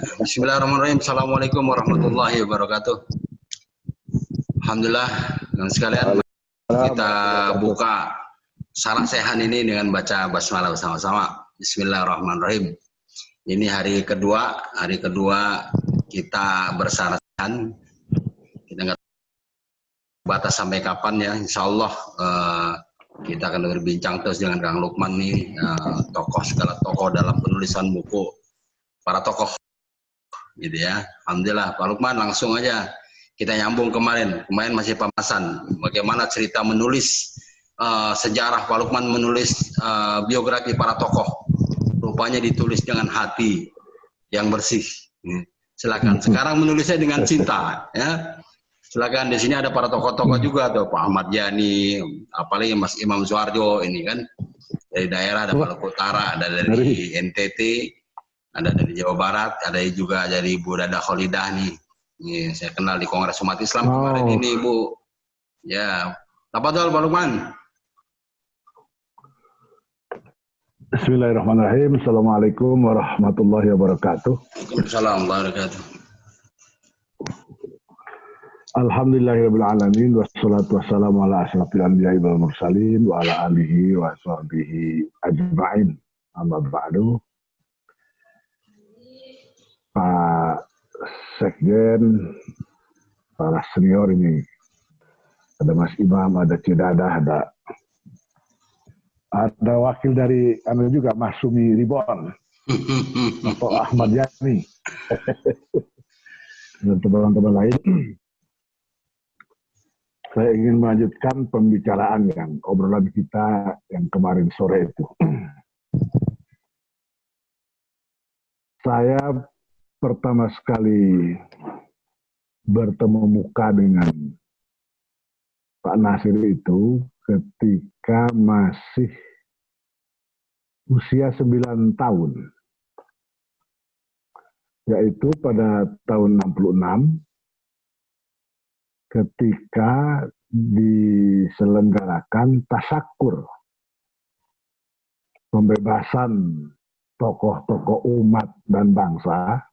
Bismillahirrahmanirrahim. Assalamualaikum warahmatullahi wabarakatuh. Alhamdulillah, dan sekalian kita buka salah sehan ini dengan baca basmalah bersama-sama. Bismillahirrahmanirrahim. Ini hari kedua, hari kedua kita bersarahan. Kita nggak batas sampai kapan ya, insya Allah uh, kita akan berbincang terus dengan Kang Lukman nih, uh, tokoh segala tokoh dalam penulisan buku para tokoh gitu ya. Alhamdulillah Pak Lukman langsung aja kita nyambung kemarin. Kemarin masih pemasan bagaimana cerita menulis uh, sejarah Pak Lukman menulis uh, biografi para tokoh. Rupanya ditulis dengan hati yang bersih. Silakan. Sekarang menulisnya dengan cinta ya. Silakan di sini ada para tokoh-tokoh juga tuh Pak Ahmad Yani, apalagi Mas Imam Suarjo ini kan dari daerah ada Maluku Utara, ada dari NTT, ada dari Jawa Barat, ada juga dari Bu Dada Kholidah nih. Ini saya kenal di Kongres Umat Islam oh. kemarin ini Bu. Ya, apa tuh Pak Lukman? Bismillahirrahmanirrahim. Assalamualaikum warahmatullahi wabarakatuh. Waalaikumsalam warahmatullahi wabarakatuh. Alhamdulillahirabbil alamin wassalatu wassalamu ala asyrafil anbiya'i wal mursalin wa ala alihi wa sahbihi ajma'in. Amma ba'du. Pak Sekjen, para senior ini, ada Mas Imam, ada Cidada, ada ada wakil dari anu juga Mas Sumi Ribon. Atau Ahmad Yani. Dan teman-teman lain. Saya ingin melanjutkan pembicaraan yang obrolan kita yang kemarin sore itu. Saya pertama sekali bertemu muka dengan Pak Nasir itu ketika masih usia 9 tahun. Yaitu pada tahun 66 ketika diselenggarakan tasakur pembebasan tokoh-tokoh umat dan bangsa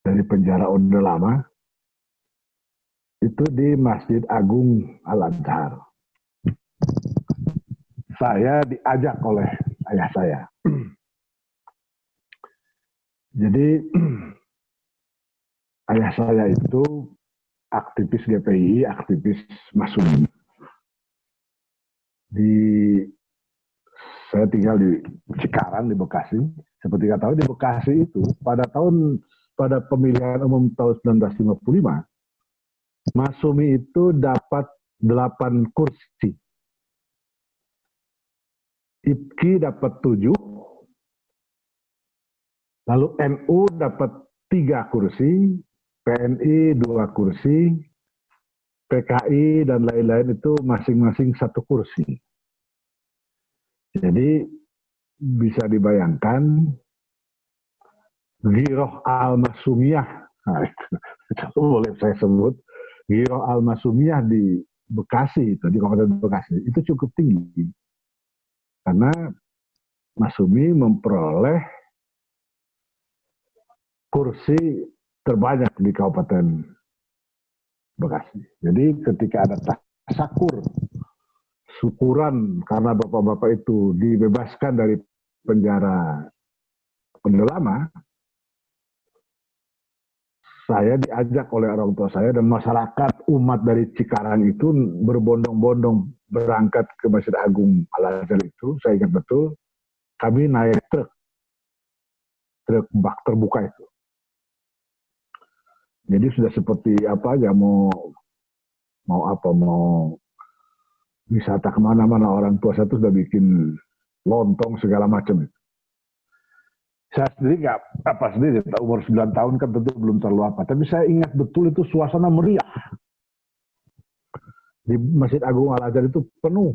dari penjara Orde Lama itu di Masjid Agung Al Azhar. Saya diajak oleh ayah saya. Jadi ayah saya itu aktivis GPI, aktivis Masumi. Di saya tinggal di Cikarang di Bekasi. Seperti kata di Bekasi itu pada tahun pada pemilihan umum tahun 1955, Masumi itu dapat 8 kursi. IPKI dapat 7, lalu NU dapat 3 kursi, PNI 2 kursi, PKI dan lain-lain itu masing-masing satu kursi. Jadi bisa dibayangkan Giroh al-Masumiyah, nah, boleh saya sebut, Giroh al-Masumiyah di Bekasi, itu di Kabupaten Bekasi, itu cukup tinggi. Karena Masumi memperoleh kursi terbanyak di Kabupaten Bekasi. Jadi ketika ada tasakur, syukuran karena bapak-bapak itu dibebaskan dari penjara pendulama, saya diajak oleh orang tua saya dan masyarakat umat dari Cikarang itu berbondong-bondong berangkat ke Masjid Agung Al Azhar itu, saya ingat betul, kami naik truk, truk bak terbuka itu. Jadi sudah seperti apa aja mau mau apa mau wisata ke mana-mana orang tua saya itu sudah bikin lontong segala macam itu saya sendiri nggak apa sendiri umur 9 tahun kan tentu belum terlalu apa. Tapi saya ingat betul itu suasana meriah. Di Masjid Agung Al Azhar itu penuh.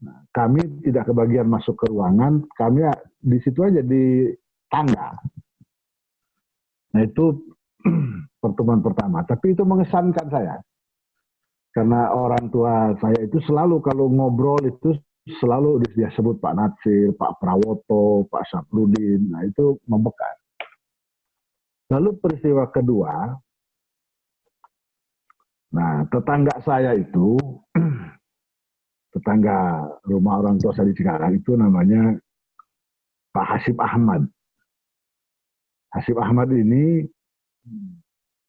Nah, kami tidak kebagian masuk ke ruangan kami di situ aja di tangga. Nah itu pertemuan pertama. Tapi itu mengesankan saya. Karena orang tua saya itu selalu kalau ngobrol itu selalu dia sebut Pak Natsir, Pak Prawoto, Pak Saprudin, nah itu membekas. Lalu peristiwa kedua, nah tetangga saya itu, tetangga rumah orang tua saya di Cikarang itu namanya Pak Hasib Ahmad. Hasib Ahmad ini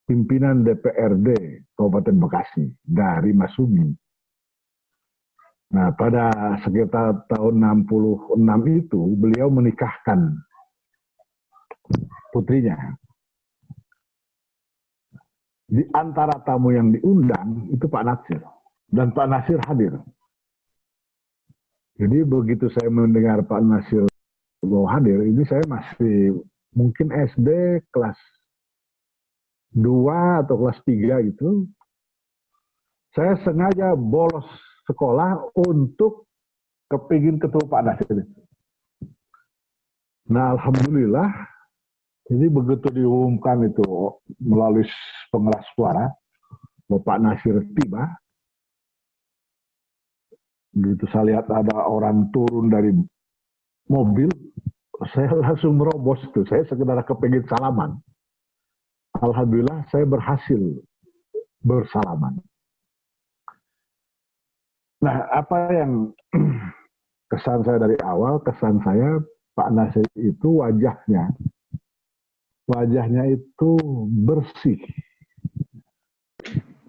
pimpinan DPRD Kabupaten Bekasi dari Masumi. Nah, pada sekitar tahun 66 itu beliau menikahkan putrinya. Di antara tamu yang diundang itu Pak Nasir dan Pak Nasir hadir. Jadi begitu saya mendengar Pak Nasir mau hadir, ini saya masih mungkin SD kelas 2 atau kelas 3 gitu. Saya sengaja bolos sekolah untuk kepingin ketemu Pak Nasir. Nah, Alhamdulillah, jadi begitu diumumkan itu melalui pengeras suara, Bapak Nasir tiba, begitu saya lihat ada orang turun dari mobil, saya langsung merobos itu. Saya sekedar kepingin salaman. Alhamdulillah saya berhasil bersalaman. Nah, apa yang kesan saya dari awal, kesan saya Pak Nasir itu wajahnya, wajahnya itu bersih.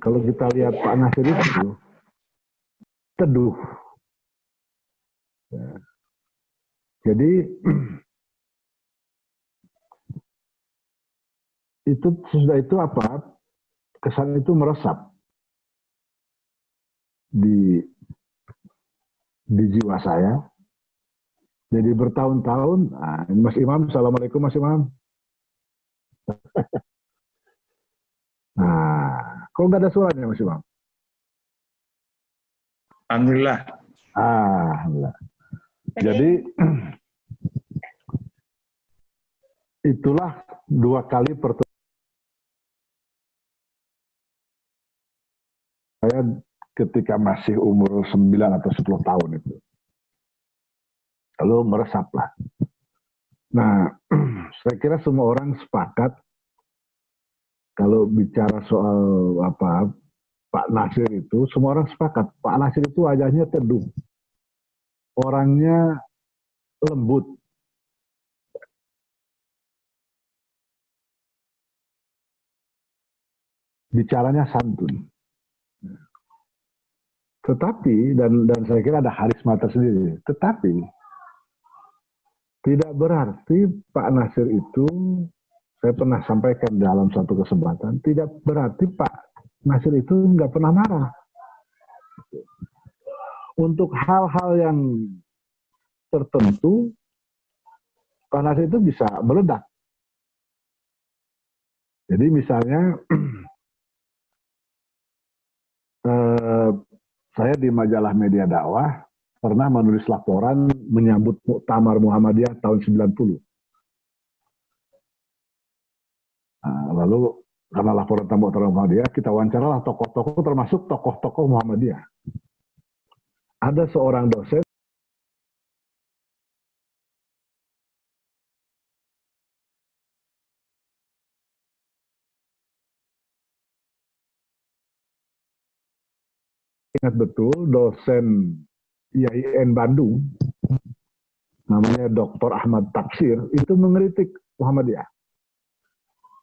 Kalau kita lihat Pak Nasir itu teduh. Ya. Jadi itu sudah itu apa? Kesan itu meresap di di jiwa saya. Jadi bertahun-tahun, nah, Mas Imam, Assalamualaikum Mas Imam. nah, kok nggak ada suaranya Mas Imam? Alhamdulillah. Ah, Alhamdulillah. Jadi itulah dua kali pertemuan saya ketika masih umur 9 atau 10 tahun itu. Lalu meresaplah. Nah, saya kira semua orang sepakat kalau bicara soal apa Pak Nasir itu, semua orang sepakat Pak Nasir itu wajahnya teduh, orangnya lembut, bicaranya santun. Tetapi dan dan saya kira ada harisma tersendiri. Tetapi tidak berarti Pak Nasir itu saya pernah sampaikan dalam satu kesempatan tidak berarti Pak Nasir itu nggak pernah marah. Untuk hal-hal yang tertentu Pak Nasir itu bisa meledak. Jadi misalnya eh, saya di majalah media dakwah pernah menulis laporan menyambut Muktamar Muhammadiyah tahun 90. Nah, lalu karena laporan tentang Muktamar Muhammadiyah, kita wawancaralah tokoh-tokoh termasuk tokoh-tokoh Muhammadiyah. Ada seorang dosen ingat betul dosen IAIN Bandung namanya Dr. Ahmad Tafsir itu mengkritik Muhammadiyah.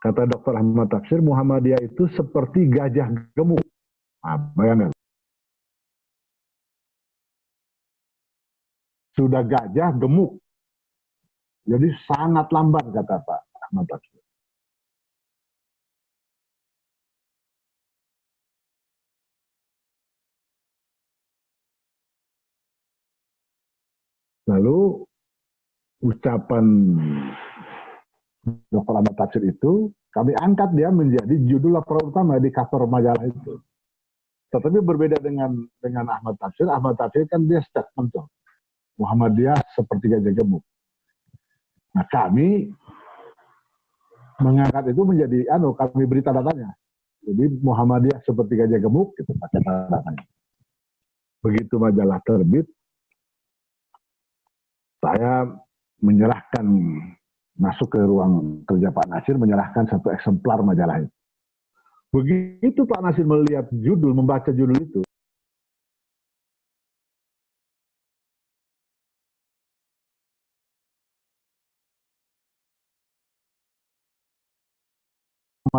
Kata Dr. Ahmad Tafsir, Muhammadiyah itu seperti gajah gemuk. Nah, bayangkan. Sudah gajah gemuk. Jadi sangat lambat kata Pak Ahmad Tafsir. Lalu ucapan Dr. Ahmad Tafsir itu kami angkat dia menjadi judul laporan utama di cover majalah itu. Tetapi berbeda dengan dengan Ahmad Tafsir, Ahmad Tafsir kan dia statement tuh. Muhammadiyah seperti gajah gemuk. Nah kami mengangkat itu menjadi anu kami beri tanda tanya. Jadi Muhammadiyah seperti gajah gemuk gitu pakai tanda tanya. Begitu majalah terbit, saya menyerahkan masuk ke ruang kerja Pak Nasir menyerahkan satu eksemplar majalah itu. Begitu Pak Nasir melihat judul, membaca judul itu,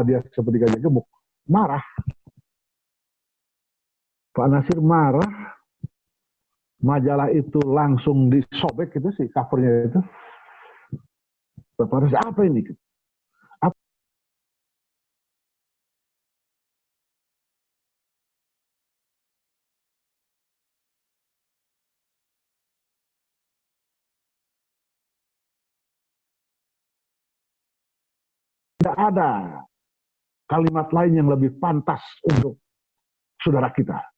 dia seperti gajah gemuk, marah. Pak Nasir marah, majalah itu langsung disobek itu sih covernya itu. Bapak apa ini? Tidak ada kalimat lain yang lebih pantas untuk saudara kita.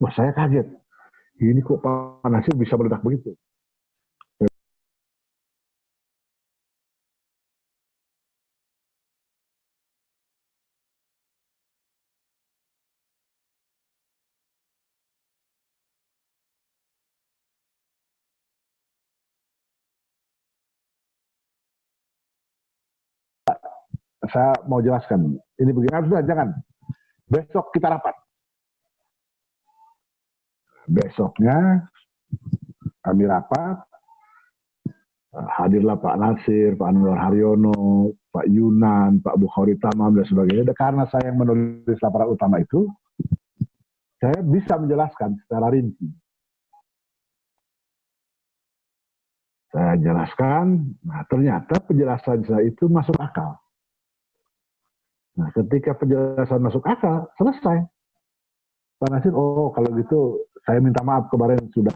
Wah saya kaget. Ini kok Pak Nasir bisa meledak begitu? Saya mau jelaskan. Ini begini, harusnya jangan. Besok kita rapat besoknya kami rapat, hadirlah Pak Nasir, Pak Anwar Haryono, Pak Yunan, Pak Bukhari Tamam, dan sebagainya. Dan karena saya yang menulis laporan utama itu, saya bisa menjelaskan secara rinci. Saya jelaskan, nah ternyata penjelasan saya itu masuk akal. Nah ketika penjelasan masuk akal, selesai. Pak Nasir, oh kalau gitu saya minta maaf kemarin sudah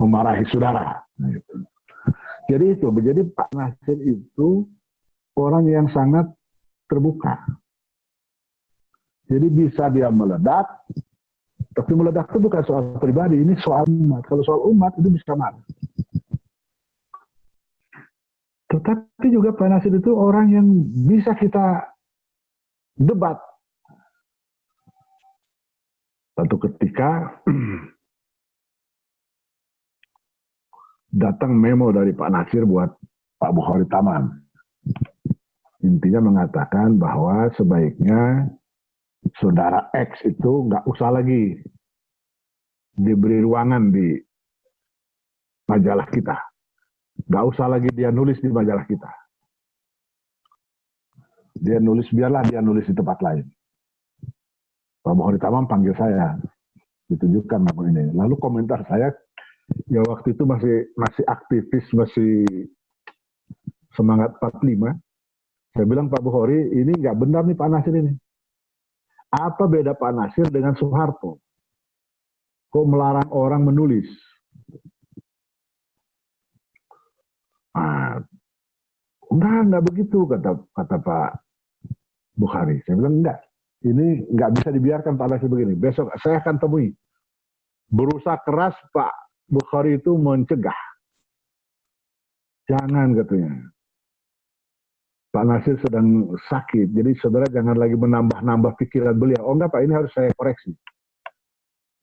memarahi saudara. Gitu. Jadi itu, jadi Pak Nasir itu orang yang sangat terbuka. Jadi bisa dia meledak, tapi meledak itu bukan soal pribadi, ini soal umat. Kalau soal umat itu bisa marah. Tetapi juga Pak Nasir itu orang yang bisa kita debat. Satu ketika datang memo dari Pak Nasir buat Pak Bukhari Taman. Intinya mengatakan bahwa sebaiknya saudara X itu nggak usah lagi diberi ruangan di majalah kita. Nggak usah lagi dia nulis di majalah kita. Dia nulis, biarlah dia nulis di tempat lain. Pak Bukhari Tamam panggil saya, ditunjukkan nama ini. Lalu komentar saya, ya waktu itu masih masih aktivis, masih semangat 45. Saya bilang Pak Bukhari, ini nggak benar nih Pak Nasir ini. Apa beda Pak Nasir dengan Soeharto? Kok melarang orang menulis? Ah, enggak, enggak begitu kata kata Pak Bukhari. Saya bilang enggak. Ini enggak bisa dibiarkan Pak Nasir begini. Besok saya akan temui. Berusaha keras Pak Bukhari itu mencegah. Jangan katanya. Pak Nasir sedang sakit, jadi saudara jangan lagi menambah-nambah pikiran beliau. Oh enggak Pak, ini harus saya koreksi.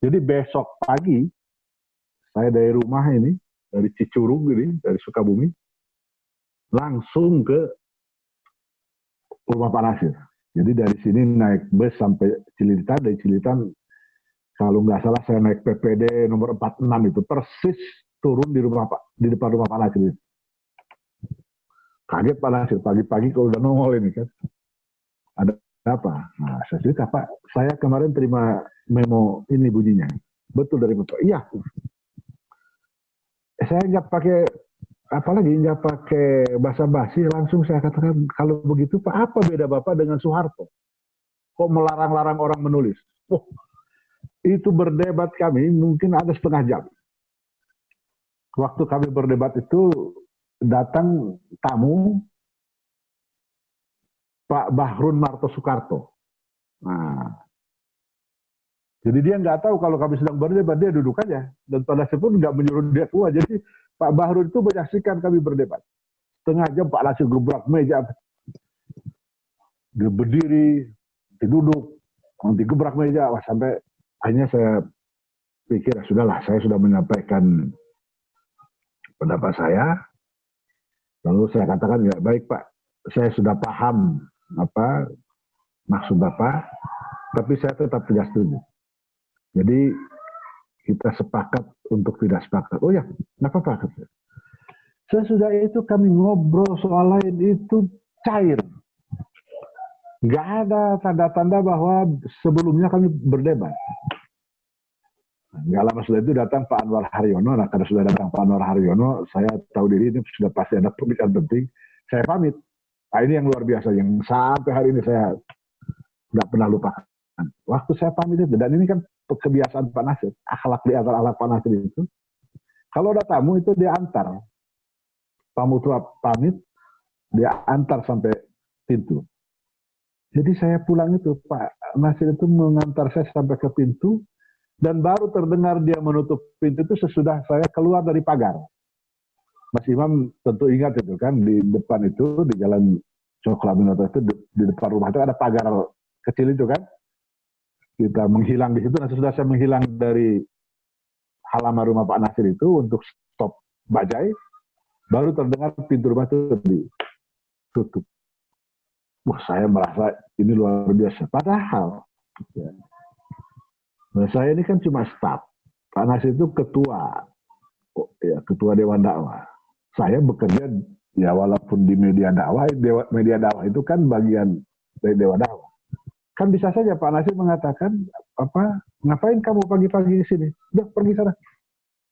Jadi besok pagi, saya dari rumah ini, dari Cicurug ini, dari Sukabumi, langsung ke rumah Pak Nasir. Jadi dari sini naik bus sampai Cililitan, dari Cililitan kalau nggak salah saya naik PPD nomor 46 itu persis turun di rumah Pak di depan rumah Pak Nasir. Kaget Pak Nasir pagi-pagi kalau udah nongol ini kan. Ada apa? Nah, saya cerita Pak, saya kemarin terima memo ini bunyinya. Betul dari Bapak. Iya. Saya nggak pakai apalagi nggak pakai bahasa basi langsung saya katakan kalau begitu Pak apa beda Bapak dengan Soeharto? Kok melarang-larang orang menulis? Oh, itu berdebat kami mungkin ada setengah jam. Waktu kami berdebat itu datang tamu Pak Bahrun Marto Soekarto. Nah, jadi dia nggak tahu kalau kami sedang berdebat, dia duduk aja. Dan pada saat pun nggak menyuruh dia keluar. Jadi Pak Bahrul itu menyaksikan kami berdebat. Setengah jam Pak Nasir gebrak meja. Dia berdiri, duduk, nanti gebrak meja. Wah, sampai akhirnya saya pikir, sudahlah, saya sudah menyampaikan pendapat saya. Lalu saya katakan, ya baik Pak, saya sudah paham apa maksud Bapak, tapi saya tetap tidak setuju. Jadi kita sepakat untuk tidak sepakat. Oh ya, nggak apa-apa. Sesudah itu kami ngobrol soal lain itu cair. Nggak ada tanda-tanda bahwa sebelumnya kami berdebat. Nggak lama setelah itu datang Pak Anwar Haryono. Nah, karena sudah datang Pak Anwar Haryono, saya tahu diri ini sudah pasti ada pembicaraan penting. Saya pamit. Nah, ini yang luar biasa, yang sampai hari ini saya nggak pernah lupakan. Waktu saya pamit itu, dan ini kan kebiasaan Pak Nasir, akhlak di antara akhlak Pak Nasir itu, kalau ada tamu itu dia antar. Tamu tua pamit, dia antar sampai pintu. Jadi saya pulang itu, Pak Nasir itu mengantar saya sampai ke pintu, dan baru terdengar dia menutup pintu itu sesudah saya keluar dari pagar. Mas Imam tentu ingat itu kan, di depan itu, di jalan Coklat Minoto itu, di depan rumah itu ada pagar kecil itu kan, kita menghilang di situ. Nah, sesudah saya menghilang dari halaman rumah Pak Nasir itu untuk stop bajai, baru terdengar pintu rumah itu ditutup. Wah, saya merasa ini luar biasa. Padahal, ya, nah, saya ini kan cuma staff. Pak Nasir itu ketua, oh, ya, ketua Dewan Dakwah. Saya bekerja ya walaupun di media dakwah, media dakwah itu kan bagian dari Dewan Dakwah. Kan bisa saja Pak Nasir mengatakan, apa ngapain kamu pagi-pagi di sini? Udah pergi sana.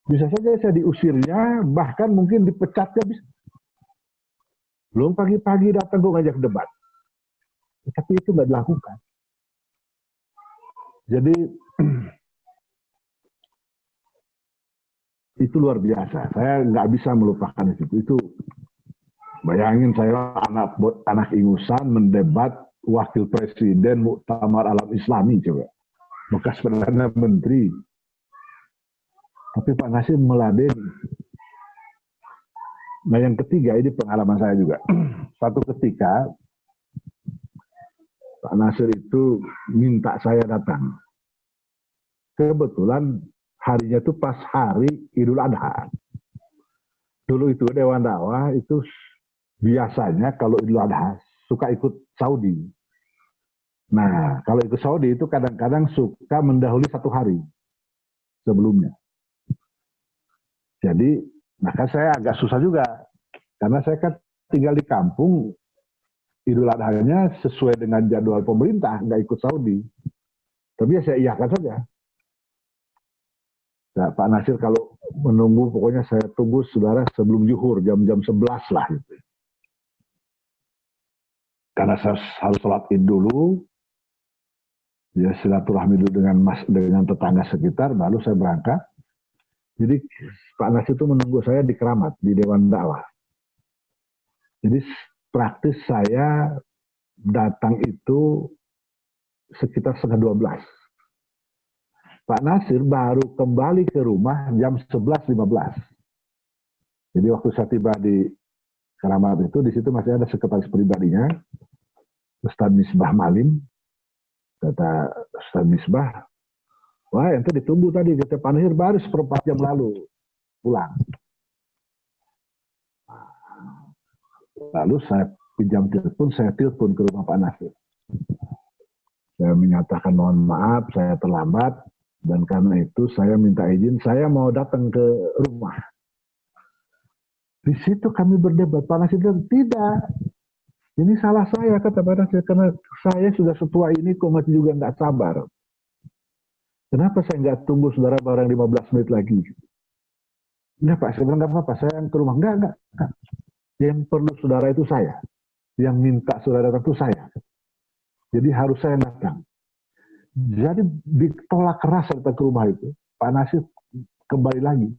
Bisa saja saya diusirnya, bahkan mungkin dipecatnya bisa. Belum pagi-pagi datang gue ngajak debat. Tapi itu nggak dilakukan. Jadi itu luar biasa. Saya nggak bisa melupakan itu. Itu bayangin saya anak anak ingusan mendebat wakil presiden Muktamar Alam Islami coba. Bekas Perdana Menteri. Tapi Pak Nasir meladeni. Nah yang ketiga ini pengalaman saya juga. Satu ketika Pak Nasir itu minta saya datang. Kebetulan harinya itu pas hari Idul Adha. Dulu itu Dewan Dakwah itu biasanya kalau Idul Adha suka ikut Saudi. Nah, kalau ikut Saudi itu kadang-kadang suka mendahului satu hari sebelumnya. Jadi, maka saya agak susah juga. Karena saya kan tinggal di kampung, Idul Adha-nya sesuai dengan jadwal pemerintah, nggak ikut Saudi. Tapi ya saya iyakan saja. Nah, Pak Nasir kalau menunggu, pokoknya saya tunggu saudara sebelum juhur, jam-jam 11 lah. Gitu. Karena saya harus sholat id dulu, ya silaturahmi dulu dengan mas dengan tetangga sekitar, baru saya berangkat. Jadi Pak Nasir itu menunggu saya di keramat di Dewan Dakwah. Jadi praktis saya datang itu sekitar setengah dua belas. Pak Nasir baru kembali ke rumah jam 11.15. Jadi waktu saya tiba di Keramat itu, di situ masih ada sekretaris pribadinya, Ustaz Misbah Malim. Kata Ustaz Misbah, wah ente ditunggu tadi, kata Pak Nasir baru seperempat jam lalu pulang. Lalu saya pinjam telepon, saya telepon ke rumah Pak Nasir. Saya menyatakan mohon maaf, saya terlambat, dan karena itu saya minta izin, saya mau datang ke rumah. Di situ kami berdebat. Pak Nasir bilang, tidak. Ini salah saya, kata Nasir. Karena saya sudah setua ini, kok masih juga nggak sabar. Kenapa saya nggak tunggu saudara barang 15 menit lagi? Enggak Pak, saya bilang nggak apa-apa, saya ke rumah. Enggak, enggak. Yang perlu saudara itu saya. Yang minta saudara datang itu saya. Jadi harus saya datang. Jadi ditolak keras datang ke rumah itu. Pak Nasir kembali lagi.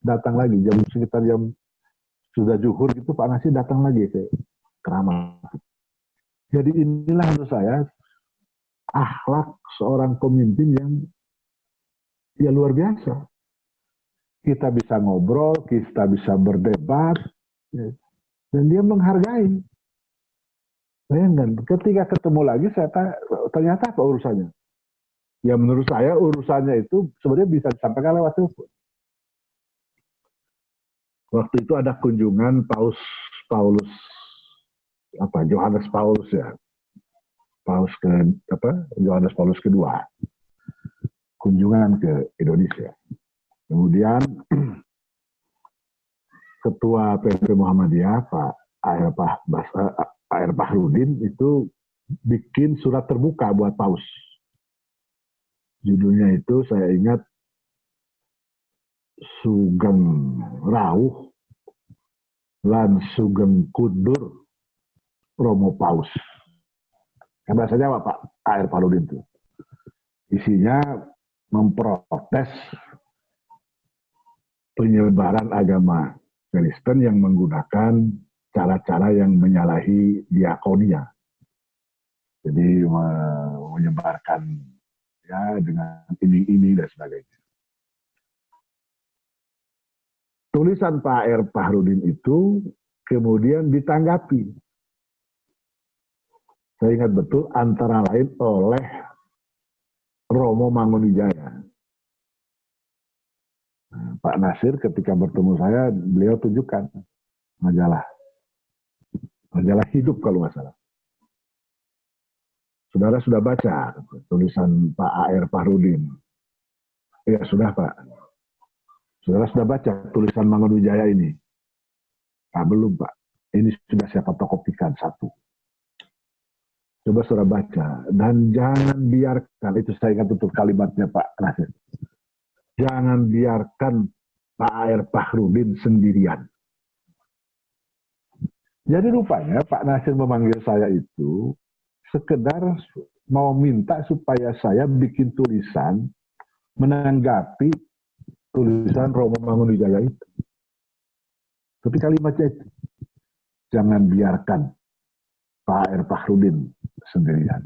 Datang lagi. Jam sekitar jam sudah juhur gitu Pak Nasir datang lagi ke keramat. Jadi inilah menurut saya akhlak seorang pemimpin yang ya luar biasa. Kita bisa ngobrol, kita bisa berdebat, ya. dan dia menghargai. Bayangkan, ketika ketemu lagi saya tanya, ternyata apa urusannya? Ya menurut saya urusannya itu sebenarnya bisa disampaikan lewat telepon. Waktu itu ada kunjungan Paus Paulus apa Johannes Paulus ya. Paus ke apa Johannes Paulus kedua. Kunjungan ke Indonesia. Kemudian Ketua PP Muhammadiyah Pak Air Pak Air Bahrudin itu bikin surat terbuka buat Paus. Judulnya itu saya ingat Sugeng Rauh lan Sugeng Kundur Romo Paus. Kan bahasa Jawa Pak Air Bahrudin itu. Isinya memprotes penyebaran agama Kristen yang menggunakan cara-cara yang menyalahi diakonia. Jadi menyebarkan ya dengan iming-iming dan sebagainya. Tulisan Pak R. Pahrudin itu kemudian ditanggapi. Saya ingat betul antara lain oleh Romo Mangunwijaya. Nah, Pak Nasir ketika bertemu saya, beliau tunjukkan majalah majalah hidup kalau nggak salah. Saudara sudah baca tulisan Pak A.R. Pahrudin. Ya sudah Pak. Saudara sudah baca tulisan Mangun Wijaya ini? Ah, belum Pak. Ini sudah saya fotokopikan satu. Coba saudara baca. Dan jangan biarkan, itu saya ingat untuk kalimatnya Pak Nasir. Jangan biarkan Pak A.R. Pahrudin sendirian. Jadi rupanya Pak Nasir memanggil saya itu sekedar mau minta supaya saya bikin tulisan menanggapi tulisan Romo Mangunwijaya itu. Tapi kalimatnya itu, jangan biarkan Pak R. Fahrudin sendirian.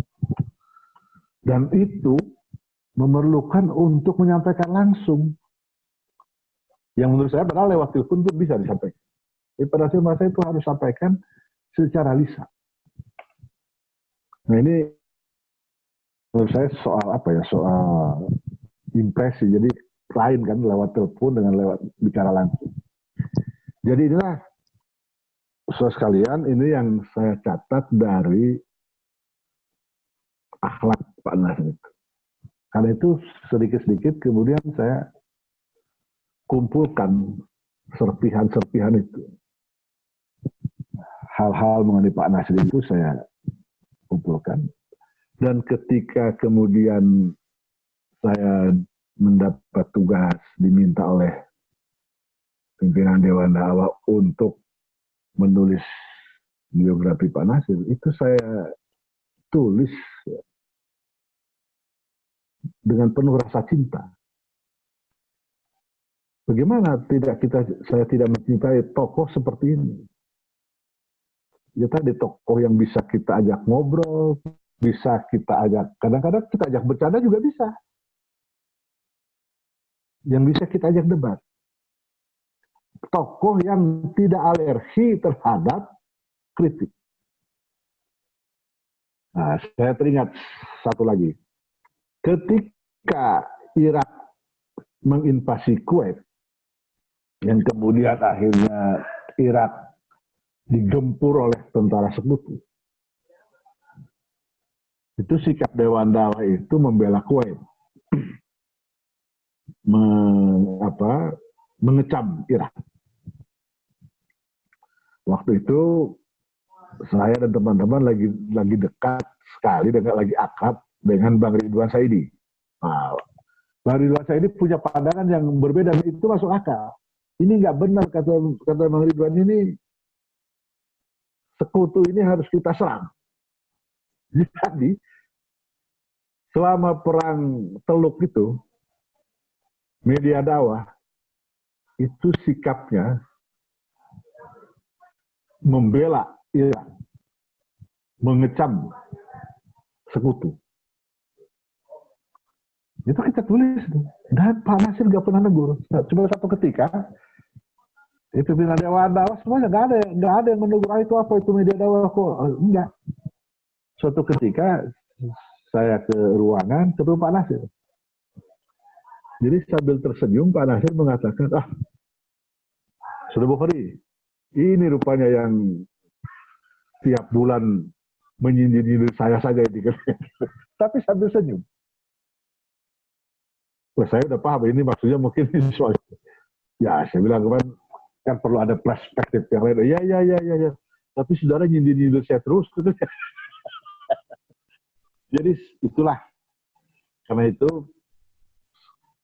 Dan itu memerlukan untuk menyampaikan langsung. Yang menurut saya padahal lewat telepon itu bisa disampaikan. pada masa itu harus sampaikan secara lisan. Nah ini menurut saya soal apa ya soal impresi. Jadi lain kan lewat telepon dengan lewat bicara langsung. Jadi inilah saudara sekalian ini yang saya catat dari akhlak Pak Nasir itu. Karena itu sedikit-sedikit kemudian saya kumpulkan serpihan-serpihan itu. Hal-hal mengenai Pak Nasir itu saya kumpulkan. Dan ketika kemudian saya mendapat tugas diminta oleh pimpinan Dewan Dakwah untuk menulis biografi Pak Nasir, itu saya tulis dengan penuh rasa cinta. Bagaimana tidak kita saya tidak mencintai tokoh seperti ini? Ya tadi tokoh yang bisa kita ajak ngobrol, bisa kita ajak kadang-kadang kita ajak bercanda juga bisa. Yang bisa kita ajak debat. Tokoh yang tidak alergi terhadap kritik. Nah, saya teringat satu lagi. Ketika Irak menginvasi Kuwait, yang kemudian akhirnya Irak digempur oleh tentara sekutu. Itu sikap Dewan Dawa itu membela Kuwait. Apa, mengecam Irak. Waktu itu saya dan teman-teman lagi lagi dekat sekali dengan lagi akrab dengan Bang Ridwan Saidi. Nah, Bang Ridwan Saidi punya pandangan yang berbeda itu masuk akal. Ini nggak benar kata kata Bang Ridwan ini sekutu ini harus kita serang. Jadi selama perang Teluk itu media dakwah itu sikapnya membela Iran, mengecam sekutu. Itu kita tulis. Dan Pak Nasir gak pernah negur. Nah, cuma satu ketika, itu bina dewa dakwah semuanya gak ada, gak ada yang menegur ah, itu apa itu media dakwah kok enggak. Suatu ketika saya ke ruangan ketemu Pak Nasir. Jadi sambil tersenyum Pak Nasir mengatakan, ah sudah Bukhari, ini rupanya yang tiap bulan menyindir saya saja ini. Tapi sambil senyum. Wah, saya udah paham ini maksudnya mungkin soal ya saya bilang kan kan perlu ada perspektif yang lain. Ya ya ya ya ya. Tapi saudara nyindir-nyindir saya terus. Jadi itulah karena itu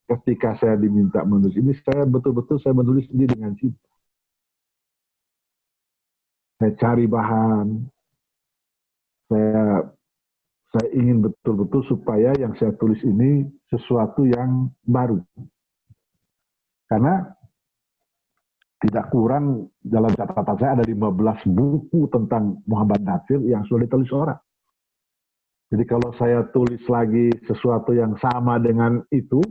ketika saya diminta menulis ini saya betul-betul saya menulis ini dengan cinta. Saya cari bahan, saya saya ingin betul-betul supaya yang saya tulis ini sesuatu yang baru. Karena tidak kurang dalam catatan saya ada 15 buku tentang Muhammad Nasir yang sudah ditulis orang. Jadi kalau saya tulis lagi sesuatu yang sama dengan itu,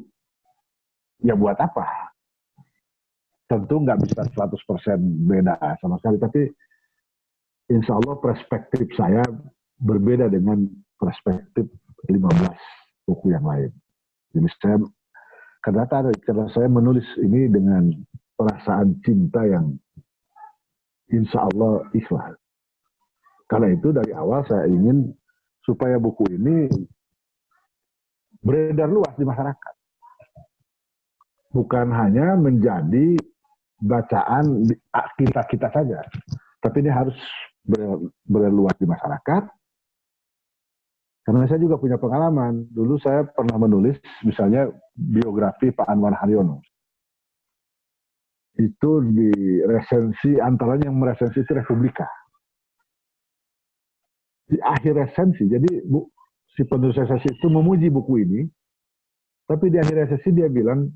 ya buat apa? Tentu nggak bisa 100% beda sama sekali, tapi insya Allah perspektif saya berbeda dengan perspektif 15 buku yang lain. Jadi saya karena, saya menulis ini dengan perasaan cinta yang insya Allah ikhlas. Karena itu dari awal saya ingin supaya buku ini beredar luas di masyarakat. Bukan hanya menjadi bacaan kita-kita saja. Tapi ini harus beredar luas di masyarakat karena saya juga punya pengalaman. Dulu saya pernah menulis misalnya biografi Pak Anwar Haryono. Itu di resensi, antaranya yang meresensi itu Republika. Di akhir resensi, jadi bu, si penulis resensi itu memuji buku ini, tapi di akhir resensi dia bilang,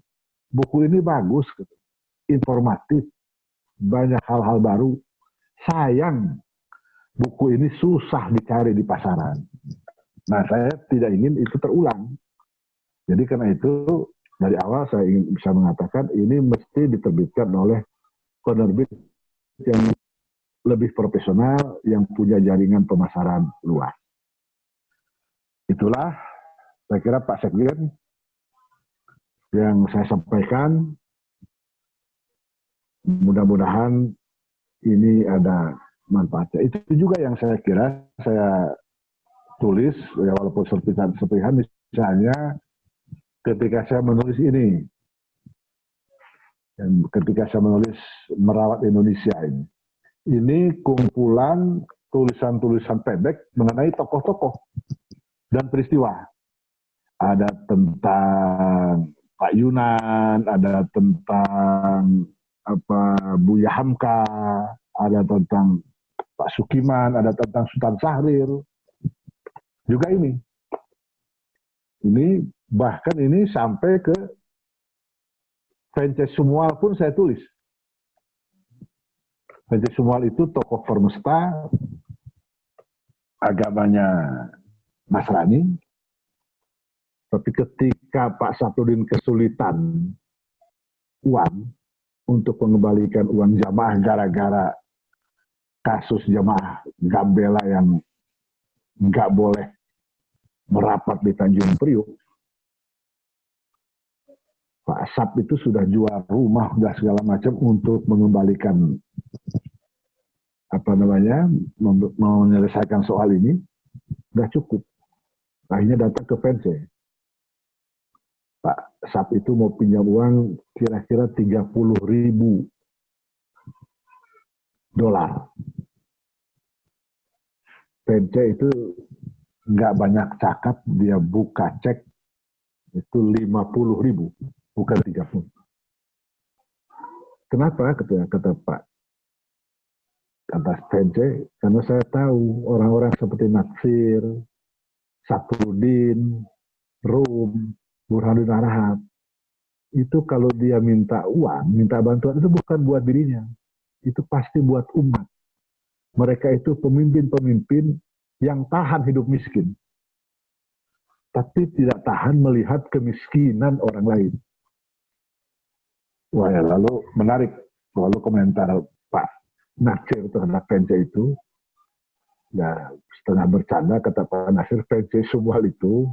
buku ini bagus, gitu. informatif, banyak hal-hal baru. Sayang, buku ini susah dicari di pasaran. Nah, saya tidak ingin itu terulang. Jadi karena itu dari awal saya ingin bisa mengatakan ini mesti diterbitkan oleh penerbit yang lebih profesional yang punya jaringan pemasaran luas. Itulah saya kira Pak Sekjen yang saya sampaikan. Mudah-mudahan ini ada manfaatnya. Itu juga yang saya kira saya tulis, ya walaupun serpihan-serpihan misalnya ketika saya menulis ini, dan ketika saya menulis merawat Indonesia ini, ini kumpulan tulisan-tulisan pendek mengenai tokoh-tokoh dan peristiwa. Ada tentang Pak Yunan, ada tentang apa Buya Hamka, ada tentang Pak Sukiman, ada tentang Sultan Sahrir. Juga ini. Ini bahkan ini sampai ke Vence Sumual pun saya tulis. Vence Sumual itu tokoh Permesta, agamanya Nasrani, tapi ketika Pak Sapudin kesulitan uang untuk mengembalikan uang jamaah gara-gara kasus jamaah Gambela yang nggak boleh merapat di Tanjung Priuk, Pak Sap itu sudah jual rumah dan segala macam untuk mengembalikan apa namanya menyelesaikan soal ini nggak cukup. Akhirnya datang ke pense Pak Sap itu mau pinjam uang kira-kira 30 ribu dolar pense itu nggak banyak cakap dia buka cek itu 50 ribu bukan 30. Kenapa? Kata, kata Pak kata PNC, karena saya tahu orang-orang seperti Natsir, Saprudin, Rum, Burhanuddin Arahab, itu kalau dia minta uang, minta bantuan, itu bukan buat dirinya. Itu pasti buat umat. Mereka itu pemimpin-pemimpin yang tahan hidup miskin. Tapi tidak tahan melihat kemiskinan orang lain. Wah ya, lalu menarik lalu komentar Pak Nasir terhadap PNC itu. Ya setengah bercanda kata Pak Nasir PNC semua itu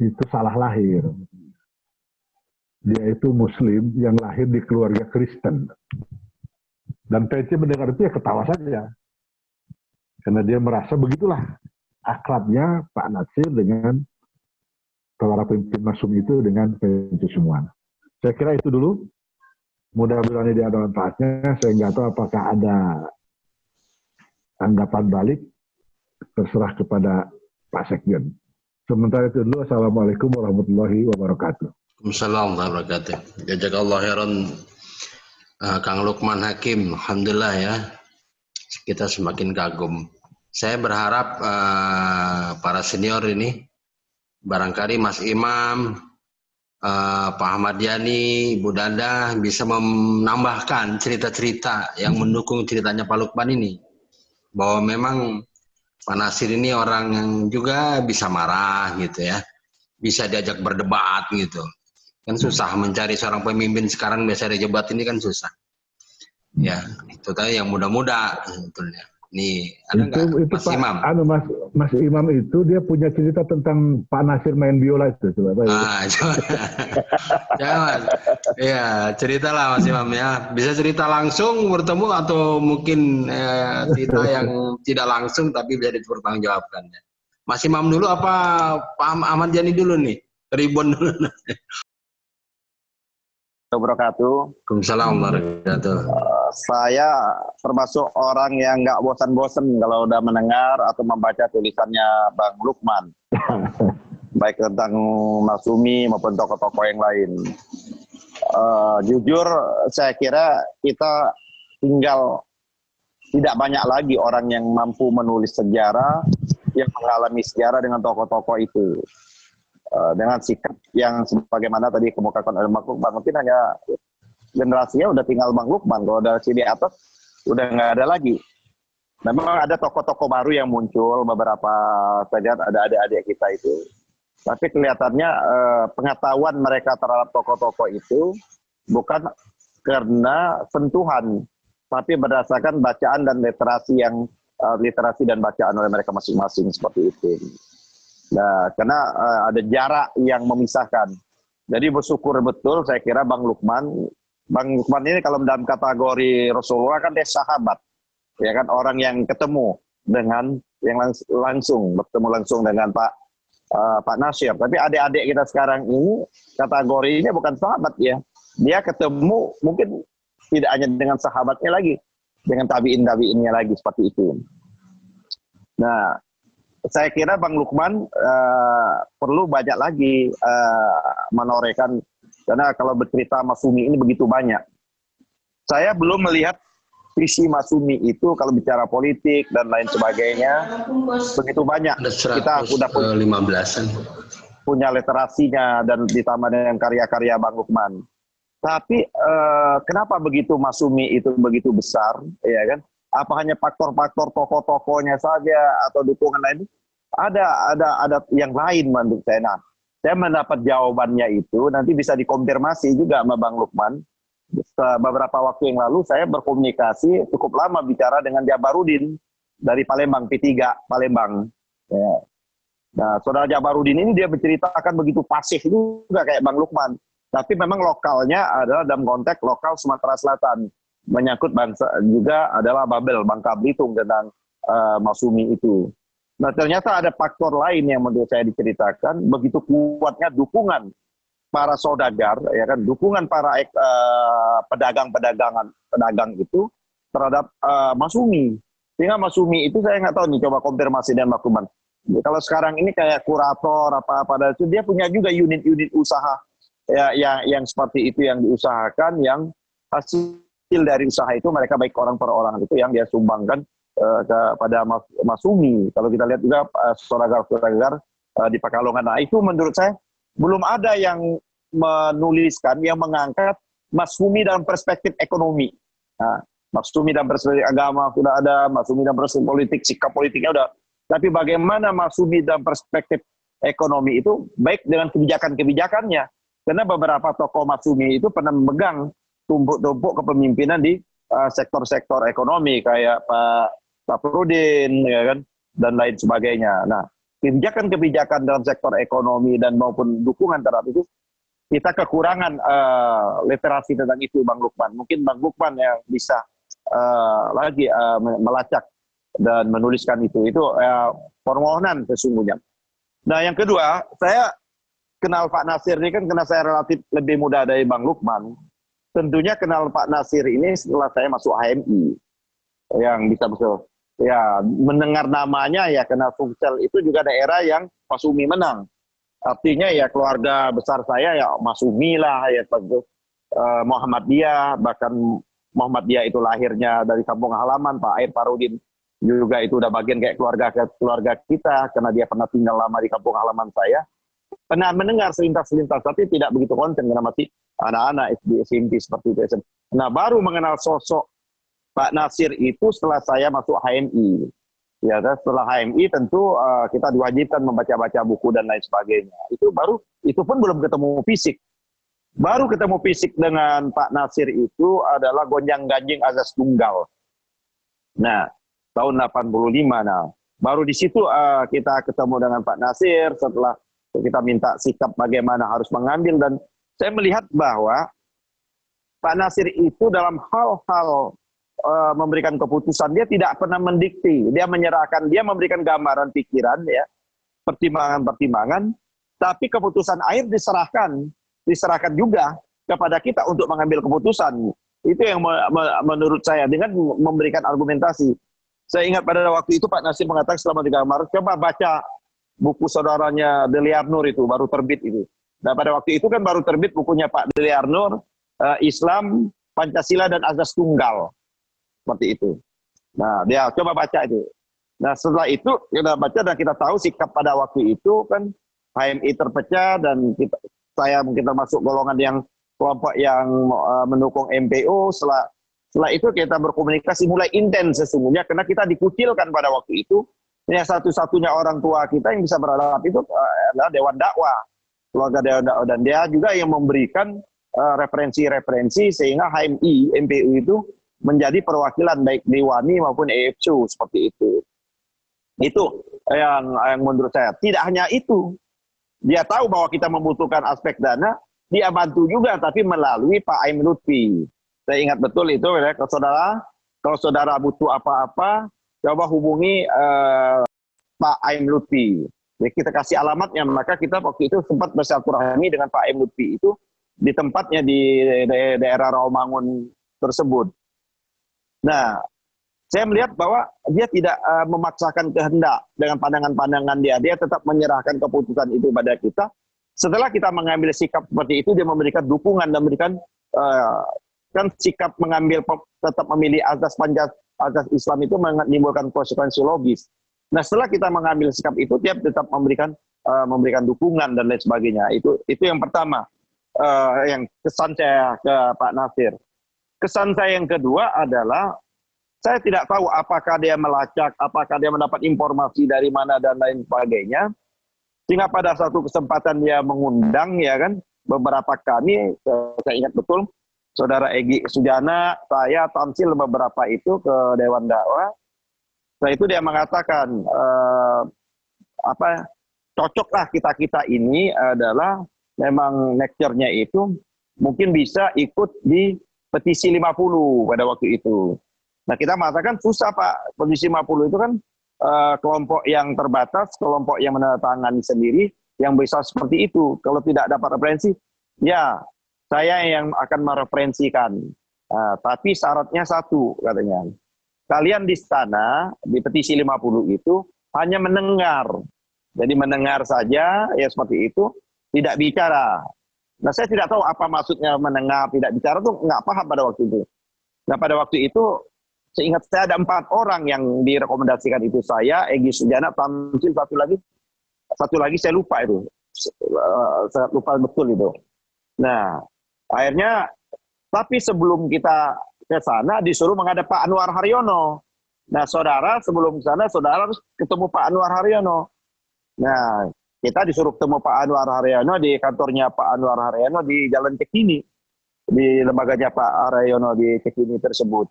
itu salah lahir. Dia itu Muslim yang lahir di keluarga Kristen. Dan PNC mendengar itu ya ketawa saja. Karena dia merasa begitulah akrabnya Pak Nasir dengan para pemimpin masum itu dengan PNC semua. Saya kira itu dulu. Mudah-mudahan ini ada manfaatnya. Saya nggak tahu apakah ada tanggapan balik. Terserah kepada Pak Sekjen. Sementara itu dulu. Assalamualaikum warahmatullahi wabarakatuh. Assalamualaikum warahmatullahi wabarakatuh. Allah heran uh, Kang Lukman Hakim. Alhamdulillah ya. Kita semakin kagum. Saya berharap uh, para senior ini, barangkali Mas Imam, uh, Pak Ahmad Yani, Ibu Danda bisa menambahkan cerita-cerita yang mendukung ceritanya Pak Lukman ini. Bahwa memang Pak Nasir ini orang yang juga bisa marah gitu ya. Bisa diajak berdebat gitu. Kan susah mencari seorang pemimpin sekarang biasa debat ini kan susah. Ya, itu tadi yang muda-muda sebetulnya. Nih, ada itu, itu Mas Pak, Imam? Anu Mas, Mas Imam itu dia punya cerita tentang Pak Nasir main biola itu coba. Ah, coba. ya. Iya, ceritalah Mas Imam ya. Bisa cerita langsung bertemu atau mungkin eh, cerita yang tidak langsung tapi bisa dipertanggungjawabkan ya. Mas Imam dulu apa Pak Ahmad Yani dulu nih? Ribuan dulu. Wabarakatuh. Waalaikumsalam warahmatullahi uh, Saya termasuk orang yang nggak bosan-bosan kalau udah mendengar atau membaca tulisannya Bang Lukman. Baik tentang Masumi maupun tokoh-tokoh yang lain. Uh, jujur saya kira kita tinggal tidak banyak lagi orang yang mampu menulis sejarah yang mengalami sejarah dengan tokoh-tokoh itu. Eh, dengan sikap yang sebagaimana tadi kemukakan oleh Bang Lukman. Mungkin hanya generasinya udah tinggal Bang Lukman. Kalau dari sini atas udah nggak ada lagi. Memang ada tokoh-tokoh baru yang muncul beberapa saja ada adik-adik kita itu. Tapi kelihatannya eh, pengetahuan mereka terhadap tokoh-tokoh itu bukan karena sentuhan tapi berdasarkan bacaan dan literasi yang uh, literasi dan bacaan oleh mereka masing-masing seperti itu. Nah, karena uh, ada jarak yang memisahkan. Jadi bersyukur betul saya kira Bang Lukman. Bang Lukman ini kalau dalam kategori Rasulullah kan dia sahabat. Ya kan orang yang ketemu dengan yang langs langsung bertemu langsung dengan Pak uh, Pak Nasir. Tapi adik-adik kita sekarang ini kategorinya bukan sahabat ya. Dia ketemu mungkin tidak hanya dengan sahabatnya lagi, dengan tabiin tabiinnya lagi seperti itu. Nah, saya kira Bang Lukman uh, perlu banyak lagi uh, menorekan karena kalau bercerita Mas Sumi ini begitu banyak. Saya belum melihat visi Masumi itu kalau bicara politik dan lain sebagainya begitu banyak. Kita sudah punya 15 punya literasinya dan ditambah dengan karya-karya Bang Lukman. Tapi eh, kenapa begitu Masumi itu begitu besar, ya kan? Apa hanya faktor-faktor tokoh-tokohnya saja atau dukungan lain? Ada ada ada yang lain menurut saya. Nah, saya mendapat jawabannya itu nanti bisa dikonfirmasi juga sama Bang Lukman beberapa waktu yang lalu saya berkomunikasi cukup lama bicara dengan Jabarudin dari Palembang P3 Palembang. Ya. Nah, saudara Jabarudin ini dia menceritakan begitu pasif juga kayak Bang Lukman. Tapi memang lokalnya adalah dalam konteks lokal Sumatera Selatan. Menyangkut bangsa juga adalah Babel, Bangka Belitung tentang uh, Masumi itu. Nah ternyata ada faktor lain yang menurut saya diceritakan, begitu kuatnya dukungan para saudagar ya kan dukungan para uh, pedagang-pedagangan pedagang itu terhadap uh, Masumi sehingga Masumi itu saya nggak tahu nih coba konfirmasi dan Makuman kalau sekarang ini kayak kurator apa apa itu dia punya juga unit-unit usaha ya yang yang seperti itu yang diusahakan yang hasil dari usaha itu mereka baik orang per orang itu yang dia sumbangkan uh, kepada Mas, Masumi kalau kita lihat juga uh, saudagar-saudagar uh, di Pekalongan nah itu menurut saya belum ada yang menuliskan yang mengangkat Masumi dalam perspektif ekonomi. Nah, Masumi dalam perspektif agama sudah ada, Masumi dalam perspektif politik, sikap politiknya sudah. Tapi bagaimana Masumi dalam perspektif ekonomi itu baik dengan kebijakan-kebijakannya. Karena beberapa tokoh Masumi itu pernah memegang tumpuk-tumpuk kepemimpinan di uh, sektor-sektor uh, ekonomi kayak Pak Pak Prudin ya kan dan lain sebagainya. Nah, kebijakan-kebijakan dalam sektor ekonomi dan maupun dukungan terhadap itu kita kekurangan uh, literasi tentang itu Bang Lukman. Mungkin Bang Lukman yang bisa uh, lagi uh, melacak dan menuliskan itu. Itu uh, permohonan sesungguhnya. Nah yang kedua, saya kenal Pak Nasir ini kan karena saya relatif lebih muda dari Bang Lukman. Tentunya kenal Pak Nasir ini setelah saya masuk HMI. Yang bisa betul ya mendengar namanya ya karena Sumsel itu juga daerah yang Pak Sumi menang. Artinya ya keluarga besar saya ya Mas Umi lah ya tentu uh, Muhammadiyah bahkan Muhammadiyah itu lahirnya dari kampung halaman Pak Air Parudin juga itu udah bagian kayak keluarga keluarga kita karena dia pernah tinggal lama di kampung halaman saya pernah mendengar selintas-selintas tapi tidak begitu konten karena masih anak-anak SD SMP seperti itu. Nah baru mengenal sosok Pak Nasir itu setelah saya masuk HMI. Ya, setelah HMI tentu uh, kita diwajibkan membaca-baca buku dan lain sebagainya. Itu baru itu pun belum ketemu fisik. Baru ketemu fisik dengan Pak Nasir itu adalah gonjang-ganjing azas tunggal. Nah, tahun 85 nah. Baru di situ uh, kita ketemu dengan Pak Nasir setelah kita minta sikap bagaimana harus mengambil dan saya melihat bahwa Pak Nasir itu dalam hal-hal uh, memberikan keputusan dia tidak pernah mendikti. Dia menyerahkan dia memberikan gambaran pikiran ya pertimbangan-pertimbangan. Tapi keputusan air diserahkan diserahkan juga kepada kita untuk mengambil keputusan. Itu yang me me menurut saya dengan memberikan argumentasi. Saya ingat pada waktu itu Pak Nasir mengatakan selama tiga Maret coba baca buku saudaranya Deliar Nur itu baru terbit itu nah pada waktu itu kan baru terbit bukunya Pak Deliar Nur uh, Islam Pancasila dan Azas Tunggal seperti itu. Nah, dia coba baca itu. Nah, setelah itu kita baca dan kita tahu sikap pada waktu itu kan HMI terpecah dan kita, saya mungkin termasuk golongan yang kelompok yang uh, mendukung MPO. Setelah setelah itu kita berkomunikasi mulai intens sesungguhnya karena kita dikucilkan pada waktu itu. Yang satu-satunya orang tua kita yang bisa berhadapan itu uh, adalah Dewan Dakwah, keluarga dan dia juga yang memberikan eh, referensi-referensi sehingga HMI MPU itu menjadi perwakilan baik di WANI maupun EFCU seperti itu. Itu yang, yang menurut saya. Tidak hanya itu, dia tahu bahwa kita membutuhkan aspek dana, dia bantu juga tapi melalui Pak Aim Lutfi. Saya ingat betul itu ya, kalau saudara, kalau saudara butuh apa-apa, coba hubungi uh, Pak Aim Lutfi. Ya, kita kasih alamatnya, maka kita waktu itu sempat bersilaturahmi dengan Pak Aim Lutfi itu di tempatnya di daerah Rawamangun tersebut. Nah, saya melihat bahwa dia tidak uh, memaksakan kehendak dengan pandangan-pandangan dia. Dia tetap menyerahkan keputusan itu pada kita. Setelah kita mengambil sikap seperti itu, dia memberikan dukungan dan memberikan uh, kan sikap mengambil tetap memilih azas panjat azas Islam itu menimbulkan konsekuensi logis. Nah, setelah kita mengambil sikap itu, dia tetap memberikan uh, memberikan dukungan dan lain sebagainya. Itu itu yang pertama uh, yang kesan saya ke Pak Nasir. Kesan saya yang kedua adalah saya tidak tahu apakah dia melacak, apakah dia mendapat informasi dari mana dan lain sebagainya. Sehingga pada satu kesempatan dia mengundang ya kan beberapa kami, saya ingat betul, saudara Egi Sujana, saya tamsil beberapa itu ke Dewan Dakwah setelah itu dia mengatakan uh, apa cocoklah kita kita ini adalah memang nature-nya itu mungkin bisa ikut di petisi 50 pada waktu itu. Nah kita mengatakan susah Pak, petisi 50 itu kan uh, kelompok yang terbatas, kelompok yang menandatangani sendiri, yang bisa seperti itu. Kalau tidak dapat referensi, ya saya yang akan mereferensikan. Uh, tapi syaratnya satu katanya kalian di sana di petisi 50 itu hanya mendengar. Jadi mendengar saja ya seperti itu, tidak bicara. Nah saya tidak tahu apa maksudnya mendengar tidak bicara tuh nggak paham pada waktu itu. Nah pada waktu itu seingat saya ada empat orang yang direkomendasikan itu saya, Egi Sujana, Tamsil satu lagi, satu lagi saya lupa itu, saya lupa betul itu. Nah akhirnya tapi sebelum kita ke sana disuruh menghadap Pak Anwar Haryono. Nah, saudara sebelum ke sana saudara harus ketemu Pak Anwar Haryono. Nah, kita disuruh ketemu Pak Anwar Haryono di kantornya Pak Anwar Haryono di Jalan Cekini, di lembaganya Pak Haryono di Cekini tersebut.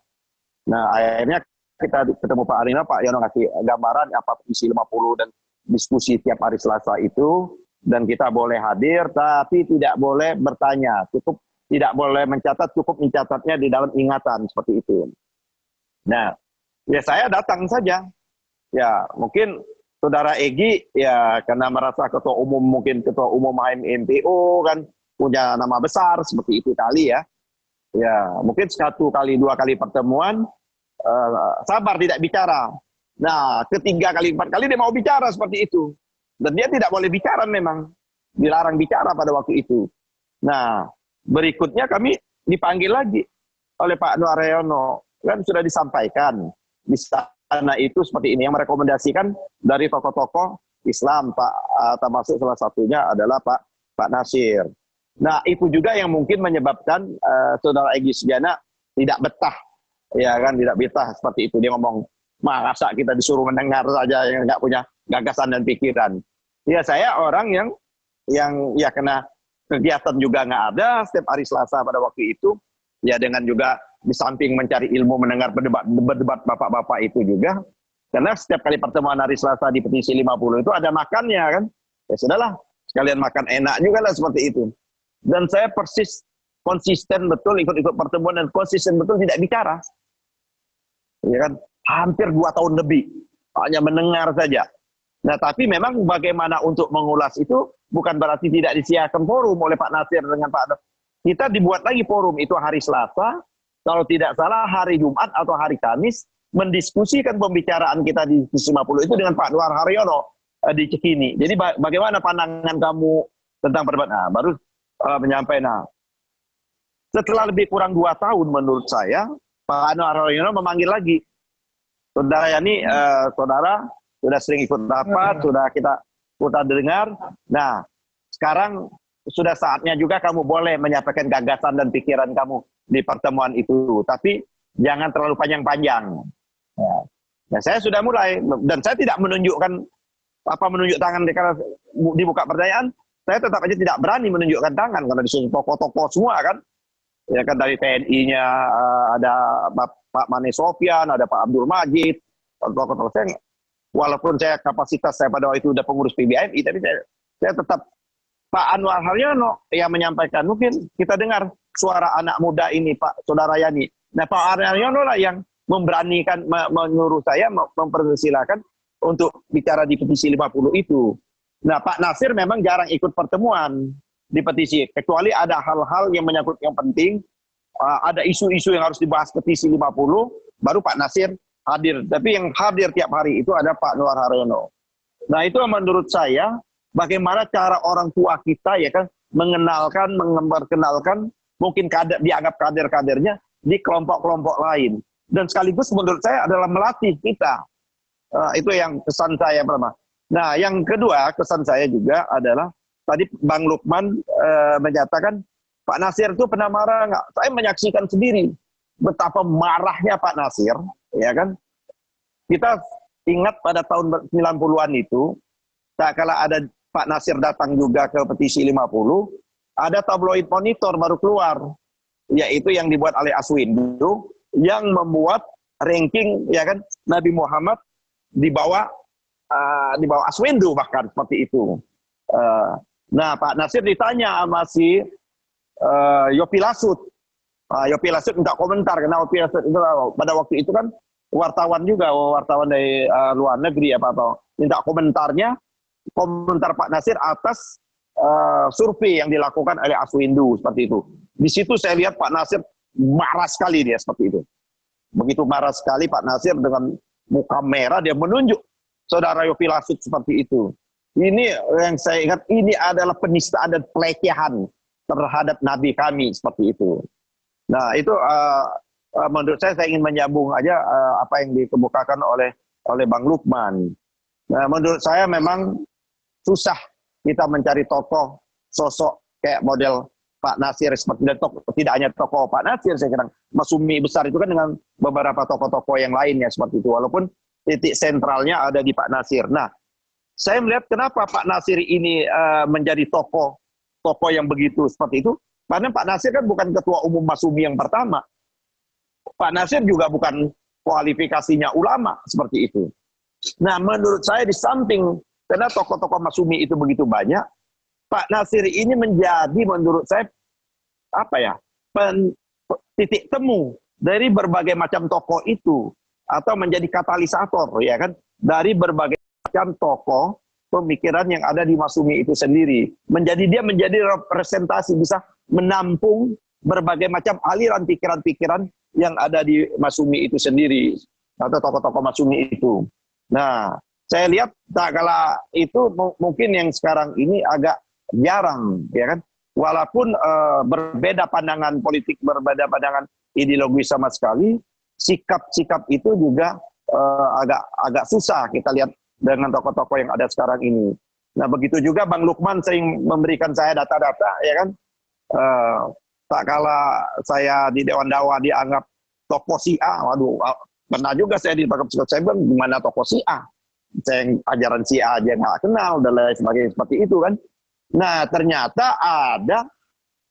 Nah, akhirnya kita ketemu Pak Haryono, Pak Haryono ngasih gambaran apa isi 50 dan diskusi tiap hari Selasa itu dan kita boleh hadir tapi tidak boleh bertanya, cukup tidak boleh mencatat, cukup mencatatnya di dalam ingatan seperti itu. Nah, ya saya datang saja. Ya, mungkin saudara Egi ya karena merasa ketua umum mungkin ketua umum MPO kan punya nama besar seperti itu kali ya. Ya, mungkin satu kali dua kali pertemuan uh, sabar tidak bicara. Nah, ketiga kali empat kali dia mau bicara seperti itu. Dan dia tidak boleh bicara memang. Dilarang bicara pada waktu itu. Nah, Berikutnya kami dipanggil lagi oleh Pak Nuaryono. Kan sudah disampaikan di sana itu seperti ini yang merekomendasikan dari tokoh-tokoh Islam Pak uh, termasuk salah satunya adalah Pak Pak Nasir. Nah itu juga yang mungkin menyebabkan uh, saudara Egy Sujana tidak betah, ya kan tidak betah seperti itu dia ngomong masa kita disuruh mendengar saja yang nggak punya gagasan dan pikiran. Ya saya orang yang yang ya kena kegiatan juga nggak ada. Setiap hari Selasa pada waktu itu ya dengan juga di samping mencari ilmu mendengar berdebat berdebat bapak-bapak itu juga. Karena setiap kali pertemuan hari Selasa di petisi 50 itu ada makannya kan? Ya sudahlah sekalian makan enak juga lah seperti itu. Dan saya persis konsisten betul ikut-ikut pertemuan dan konsisten betul tidak bicara. Ya kan? Hampir dua tahun lebih. Hanya mendengar saja Nah, tapi memang bagaimana untuk mengulas itu bukan berarti tidak disiapkan forum oleh Pak Nasir dengan Pak Kita dibuat lagi forum itu hari Selasa, kalau tidak salah hari Jumat atau hari Kamis, mendiskusikan pembicaraan kita di 50 itu dengan Pak Nuar Haryono uh, di Cikini. Jadi ba bagaimana pandangan kamu tentang perdebat? Nah, baru uh, menyampaikan. Nah, setelah lebih kurang dua tahun menurut saya, Pak Nuar Haryono memanggil lagi. Saudara Yani, uh, saudara, sudah sering ikut rapat, hmm. sudah kita kita dengar. Nah, sekarang sudah saatnya juga kamu boleh menyampaikan gagasan dan pikiran kamu di pertemuan itu, tapi jangan terlalu panjang-panjang. Ya. Nah, saya sudah mulai dan saya tidak menunjukkan apa menunjuk tangan karena dibuka pertanyaan, saya tetap aja tidak berani menunjukkan tangan karena disuruh tokoh-tokoh semua kan. ya kan dari TNI-nya uh, ada Pak Mane Sofian, ada Pak Abdul Majid, tokoh-tokoh saya walaupun saya kapasitas saya pada waktu itu udah pengurus PBMI, tapi saya, saya tetap Pak Anwar Haryono yang menyampaikan mungkin kita dengar suara anak muda ini Pak Saudara Yani. Nah Pak Haryono lah yang memberanikan menyuruh saya mempersilakan untuk bicara di petisi 50 itu. Nah Pak Nasir memang jarang ikut pertemuan di petisi kecuali ada hal-hal yang menyangkut yang penting uh, ada isu-isu yang harus dibahas petisi 50 baru Pak Nasir hadir. Tapi yang hadir tiap hari itu ada Pak Nuar Haryono. Nah itu menurut saya bagaimana cara orang tua kita ya kan mengenalkan, memperkenalkan mungkin kader, dianggap kader-kadernya di kelompok-kelompok lain. Dan sekaligus menurut saya adalah melatih kita. Uh, itu yang kesan saya pertama. Nah, yang kedua kesan saya juga adalah tadi Bang Lukman uh, menyatakan Pak Nasir itu pernah marah nggak? Saya menyaksikan sendiri betapa marahnya Pak Nasir, ya kan? Kita ingat pada tahun 90-an itu, tak kala ada Pak Nasir datang juga ke petisi 50, ada tabloid monitor baru keluar, yaitu yang dibuat oleh Aswindu, yang membuat ranking ya kan Nabi Muhammad di bawah uh, di bawah Aswindu bahkan seperti itu. Uh, nah Pak Nasir ditanya sama si uh, Yopi Lasut, uh, Yopi Lasut minta komentar karena Yopi Lasut itu pada waktu itu kan wartawan juga wartawan dari uh, luar negeri apa atau minta komentarnya komentar Pak Nasir atas uh, survei yang dilakukan oleh Aswindu seperti itu. Di situ saya lihat Pak Nasir marah sekali dia seperti itu. Begitu marah sekali Pak Nasir dengan muka merah dia menunjuk saudara Yofi Lasut seperti itu. Ini yang saya ingat ini adalah penistaan dan pelecehan terhadap Nabi kami seperti itu. Nah itu uh, uh, menurut saya saya ingin menyambung aja uh, apa yang dikemukakan oleh oleh Bang Lukman. Nah, menurut saya memang susah kita mencari tokoh sosok kayak model Pak Nasir seperti dan tokoh, tidak hanya tokoh Pak Nasir saya kira Masumi besar itu kan dengan beberapa tokoh-tokoh yang lainnya seperti itu walaupun titik sentralnya ada di Pak Nasir. Nah, saya melihat kenapa Pak Nasir ini uh, menjadi tokoh tokoh yang begitu seperti itu karena Pak Nasir kan bukan ketua umum Masumi yang pertama. Pak Nasir juga bukan kualifikasinya ulama seperti itu. Nah, menurut saya di samping karena tokoh-tokoh Masumi itu begitu banyak. Pak Nasir ini menjadi menurut saya apa ya pen, titik temu dari berbagai macam tokoh itu atau menjadi katalisator ya kan dari berbagai macam tokoh pemikiran yang ada di Masumi itu sendiri menjadi dia menjadi representasi bisa menampung berbagai macam aliran pikiran-pikiran yang ada di Masumi itu sendiri atau tokoh-tokoh Masumi itu. Nah, saya lihat tak kala itu mungkin yang sekarang ini agak jarang ya kan? Walaupun uh, berbeda pandangan politik berbeda pandangan ideologi sama sekali sikap-sikap itu juga uh, agak agak susah kita lihat dengan tokoh-tokoh yang ada sekarang ini. Nah begitu juga Bang Lukman sering memberikan saya data-data ya kan uh, tak kala saya di Dewan Dawa dianggap tokoh si A waduh pernah juga saya di Pakam saya bilang gimana tokoh si A saya ajaran si aja nggak kenal dan lain sebagainya seperti itu kan. Nah ternyata ada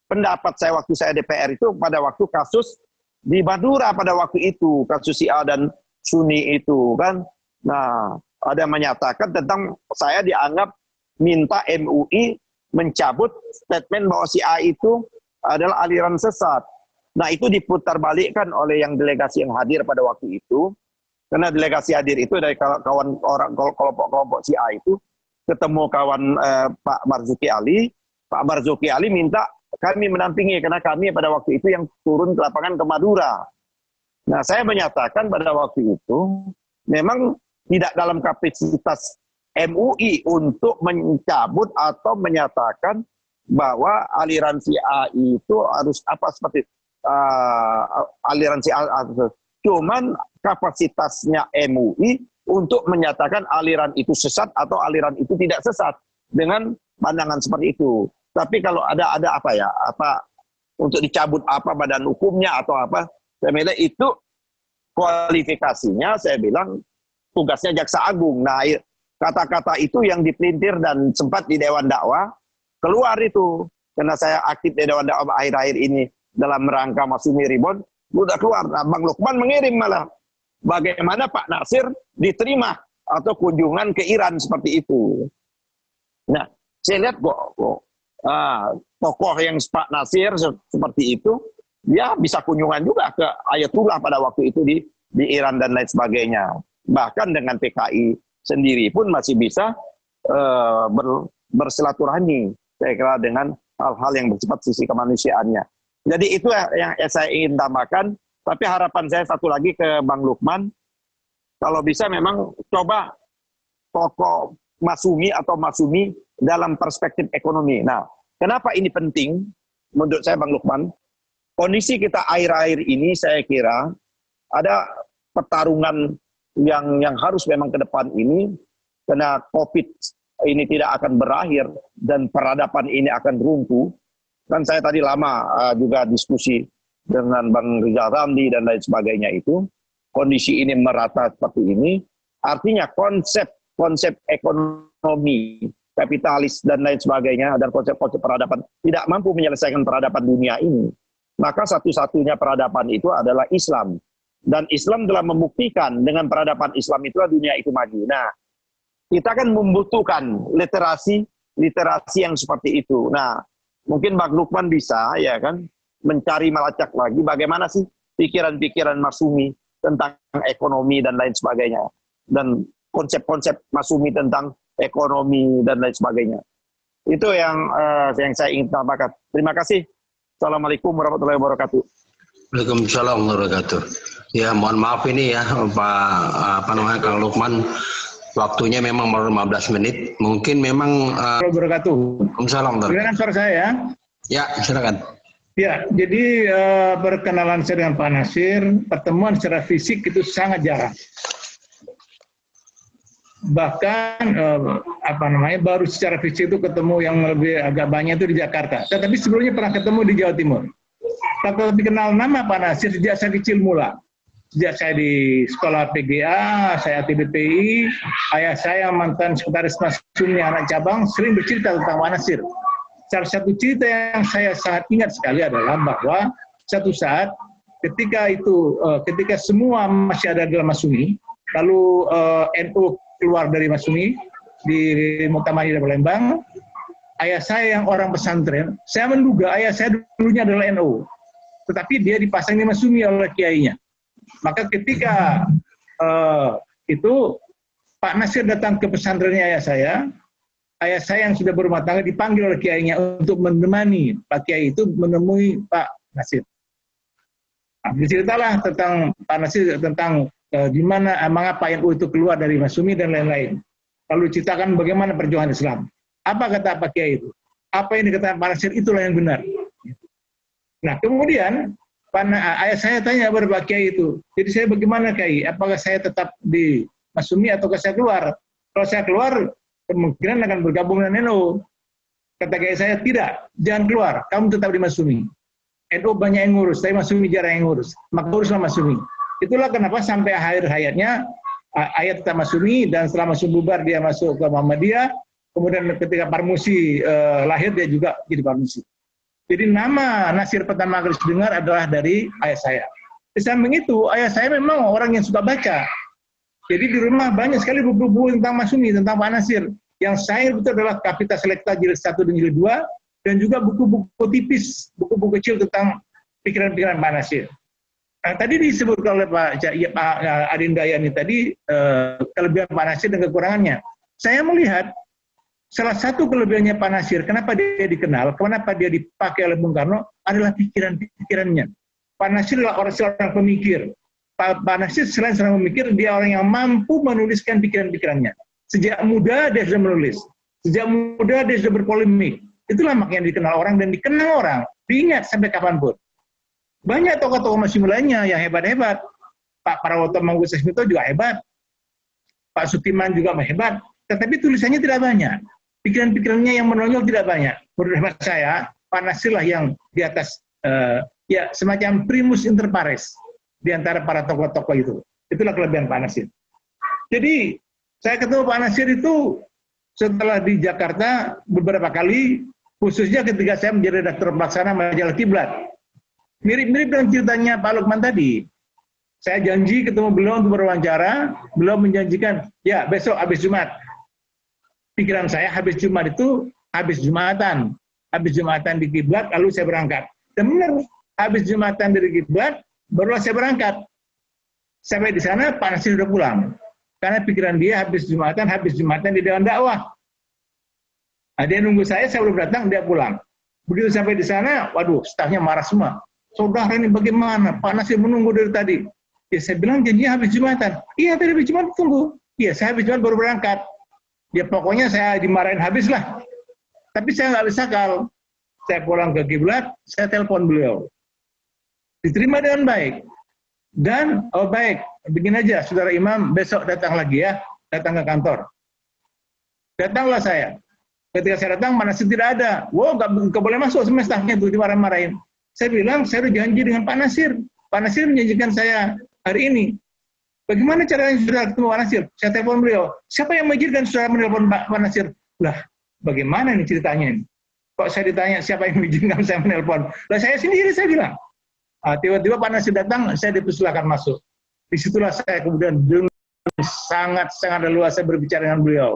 pendapat saya waktu saya DPR itu pada waktu kasus di Madura pada waktu itu kasus si A dan Suni itu kan. Nah ada yang menyatakan tentang saya dianggap minta MUI mencabut statement bahwa si A itu adalah aliran sesat. Nah itu diputar balikkan oleh yang delegasi yang hadir pada waktu itu karena delegasi hadir itu dari kawan orang kelompok-kelompok si A itu ketemu kawan eh, Pak Marzuki Ali. Pak Marzuki Ali minta kami menampingi karena kami pada waktu itu yang turun ke lapangan ke Madura. Nah, saya menyatakan pada waktu itu memang tidak dalam kapasitas MUI untuk mencabut atau menyatakan bahwa aliran si A itu harus apa seperti uh, aliran si cuman kapasitasnya MUI untuk menyatakan aliran itu sesat atau aliran itu tidak sesat dengan pandangan seperti itu. Tapi kalau ada ada apa ya, apa untuk dicabut apa badan hukumnya atau apa, saya bilang itu kualifikasinya saya bilang tugasnya jaksa agung. Nah, kata-kata itu yang dipelintir dan sempat di Dewan Dakwah keluar itu karena saya aktif di Dewan Dakwah akhir-akhir ini dalam rangka Masumi Ribon udah keluar. Nah, Bang Lukman mengirim malah bagaimana Pak Nasir diterima atau kunjungan ke Iran seperti itu. Nah, saya lihat kok, kok ah, tokoh yang Pak Nasir seperti itu, dia bisa kunjungan juga ke Ayatullah pada waktu itu di di Iran dan lain sebagainya. Bahkan dengan PKI sendiri pun masih bisa uh, ber, bersilaturahmi, saya kira dengan hal-hal yang bersifat sisi kemanusiaannya. Jadi itu yang saya ingin tambahkan. Tapi harapan saya satu lagi ke Bang Lukman, kalau bisa memang coba toko Masumi atau Masumi dalam perspektif ekonomi. Nah, kenapa ini penting menurut saya Bang Lukman? Kondisi kita air-air ini saya kira ada pertarungan yang yang harus memang ke depan ini karena COVID ini tidak akan berakhir dan peradaban ini akan runtuh kan saya tadi lama uh, juga diskusi dengan Bang Rizal Ramli dan lain sebagainya itu, kondisi ini merata seperti ini, artinya konsep konsep ekonomi kapitalis dan lain sebagainya dan konsep-konsep peradaban tidak mampu menyelesaikan peradaban dunia ini. Maka satu-satunya peradaban itu adalah Islam. Dan Islam telah membuktikan dengan peradaban Islam itulah dunia itu maju. Nah, kita kan membutuhkan literasi literasi yang seperti itu. Nah, mungkin Bang Lukman bisa ya kan mencari melacak lagi bagaimana sih pikiran-pikiran Masumi tentang ekonomi dan lain sebagainya dan konsep-konsep Masumi tentang ekonomi dan lain sebagainya. Itu yang uh, yang saya ingin tambahkan. Terima kasih. Assalamualaikum warahmatullahi wabarakatuh. Waalaikumsalam warahmatullahi wabarakatuh. Ya mohon maaf ini ya Pak apa namanya Kang Lukman Waktunya memang baru 15 menit. Mungkin memang uh, wabarakatuh. Waalaikumsalam. Silakan suara saya ya. Ya, silakan. Ya, jadi uh, perkenalan saya dengan Pak Nasir, pertemuan secara fisik itu sangat jarang. Bahkan uh, apa namanya baru secara fisik itu ketemu yang lebih agak banyak itu di Jakarta. Tetapi sebelumnya pernah ketemu di Jawa Timur. Tapi kenal nama Pak Nasir sejak saya kecil mula sejak saya di sekolah PGA, saya TBPI, ayah saya mantan sekretaris Masumi anak cabang sering bercerita tentang Wanasir. Salah satu cerita yang saya sangat ingat sekali adalah bahwa satu saat ketika itu uh, ketika semua masih ada dalam Masumi, lalu eh, NU keluar dari Masumi di Muktamar di Palembang, ayah saya yang orang pesantren, saya menduga ayah saya dulunya adalah NU, tetapi dia dipasang di Masumi oleh kiainya maka ketika uh, itu Pak Nasir datang ke pesantrennya ayah saya, ayah saya yang sudah berumah tangga dipanggil oleh kiainya untuk menemani Pak Kiai itu menemui Pak Nasir. Nah, diceritalah tentang Pak Nasir tentang uh, di mana uh, mengapa NU itu keluar dari Masumi dan lain-lain. Lalu ceritakan bagaimana perjuangan Islam. Apa kata Pak Kiai itu? Apa yang dikatakan Pak Nasir itulah yang benar. Nah kemudian Pana, ayah saya tanya kepada Kiai itu. Jadi saya bagaimana Kiai? Apakah saya tetap di Masumi atau saya keluar? Kalau saya keluar, kemungkinan akan bergabung dengan NU. Kata Kiai saya, tidak, jangan keluar. Kamu tetap di Masumi. NU banyak yang ngurus, tapi Masumi jarang yang ngurus. Maka uruslah Masumi. Itulah kenapa sampai akhir hayatnya, ayat tetap Masumi, dan setelah masuk bubar dia masuk ke Muhammadiyah, kemudian ketika Parmusi eh, lahir dia juga jadi Parmusi. Jadi nama Nasir pertama kali dengar adalah dari ayah saya. Di samping itu, ayah saya memang orang yang suka baca. Jadi di rumah banyak sekali buku-buku tentang Masumi, tentang Pak Nasir. Yang saya betul adalah Kapita Selekta jilid 1 dan jilid 2, dan juga buku-buku tipis, buku-buku kecil tentang pikiran-pikiran Pak Nasir. Nah, tadi disebut oleh Pak, ya, Pak Adinda Yani tadi, eh, kelebihan Pak Nasir dan kekurangannya. Saya melihat Salah satu kelebihannya Pak Nasir, kenapa dia dikenal, kenapa dia dipakai oleh Bung Karno, adalah pikiran-pikirannya. Pak Nasir adalah orang seorang pemikir. Pak, Pak Nasir selain seorang pemikir, dia orang yang mampu menuliskan pikiran-pikirannya. Sejak muda dia sudah menulis. Sejak muda dia sudah berpolemik. Itulah makanya dikenal orang dan dikenal orang. Diingat sampai kapan pun. Banyak tokoh-tokoh masih lainnya yang hebat-hebat. Pak Prawoto Mangkusesmito juga hebat. Pak Sutiman juga hebat. Tetapi tulisannya tidak banyak pikiran-pikirannya yang menonjol tidak banyak. Menurut hemat saya, Pak Nasir lah yang di atas, uh, ya semacam primus inter pares di antara para tokoh-tokoh itu. Itulah kelebihan Pak Nasir. Jadi, saya ketemu Pak Nasir itu setelah di Jakarta beberapa kali, khususnya ketika saya menjadi redaktur pelaksana majalah Kiblat. Mirip-mirip dengan ceritanya Pak Lukman tadi. Saya janji ketemu beliau untuk berwawancara, beliau menjanjikan, ya besok habis Jumat. Pikiran saya habis Jumat itu habis Jumatan. Habis Jumatan di kiblat, lalu saya berangkat. Dan benar, habis Jumatan dari kiblat, barulah saya berangkat. Sampai di sana Pak Nasir sudah pulang. Karena pikiran dia habis Jumatan, habis Jumatan di Dewan Dakwah. Nah, dia nunggu saya, saya belum datang, dia pulang. Begitu sampai di sana, waduh, stafnya marah semua. Saudara ini bagaimana? Pak Nasir menunggu dari tadi. Ya saya bilang janjinya habis Jumatan. Iya tadi habis Jumat tunggu. Iya saya habis Jumat baru berangkat. Ya pokoknya saya dimarahin habis lah. Tapi saya nggak bisa kal. Saya pulang ke kiblat, saya telepon beliau. Diterima dengan baik. Dan, oh baik, begini aja, saudara imam besok datang lagi ya, datang ke kantor. Datanglah saya. Ketika saya datang, mana sih tidak ada. Wow, nggak boleh masuk semestanya itu dimarah-marahin. Saya bilang, saya udah janji dengan Pak Nasir. Pak Nasir menjanjikan saya hari ini. Bagaimana caranya saudara ketemu Pak Nasir? Saya telepon beliau. Siapa yang mengizinkan saudara menelpon Pak, Nasir? Lah, bagaimana ini ceritanya ini? Kok saya ditanya siapa yang mengizinkan saya menelpon? Lah saya sendiri saya bilang. Ah, tiba-tiba Pak Nasir datang, saya dipersilakan masuk. Di situlah saya kemudian dengan sangat-sangat leluasa berbicara dengan beliau.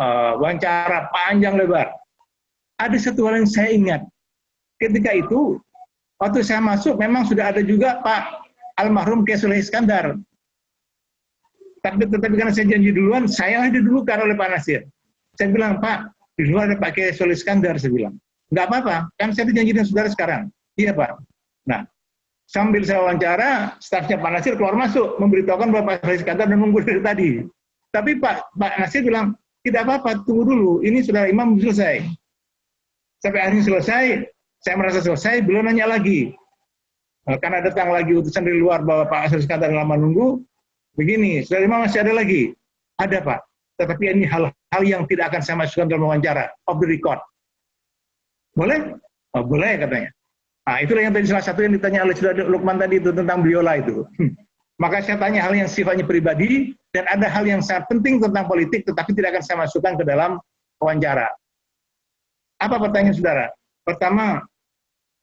Uh, wawancara panjang lebar. Ada satu hal yang saya ingat. Ketika itu, waktu saya masuk memang sudah ada juga Pak almarhum Kesuleh Iskandar. Tapi tetapi karena saya janji duluan, saya lah didulukan oleh Pak Nasir. Saya bilang, Pak, di luar ada Pak Kesuleh Iskandar, saya bilang. Enggak apa-apa, kan saya dijanji dengan saudara sekarang. Iya, Pak. Nah, sambil saya wawancara, stafnya Pak Nasir keluar masuk, memberitahukan bahwa Pak Kesuleh Iskandar dan nunggu dari tadi. Tapi Pak, Pak Nasir bilang, tidak apa-apa, tunggu dulu, ini saudara imam selesai. Sampai akhirnya selesai, saya merasa selesai, beliau nanya lagi, karena datang lagi utusan dari luar bahwa Pak Asri Iskandar lama nunggu, begini, saudara Imam masih ada lagi? Ada Pak, tetapi ini hal-hal yang tidak akan saya masukkan dalam wawancara, off the record. Boleh? Oh, boleh katanya. Nah, itulah yang tadi salah satu yang ditanya oleh Saudara Lukman tadi itu tentang biola itu. Hmm. Maka saya tanya hal yang sifatnya pribadi dan ada hal yang sangat penting tentang politik tetapi tidak akan saya masukkan ke dalam wawancara. Apa pertanyaan saudara? Pertama,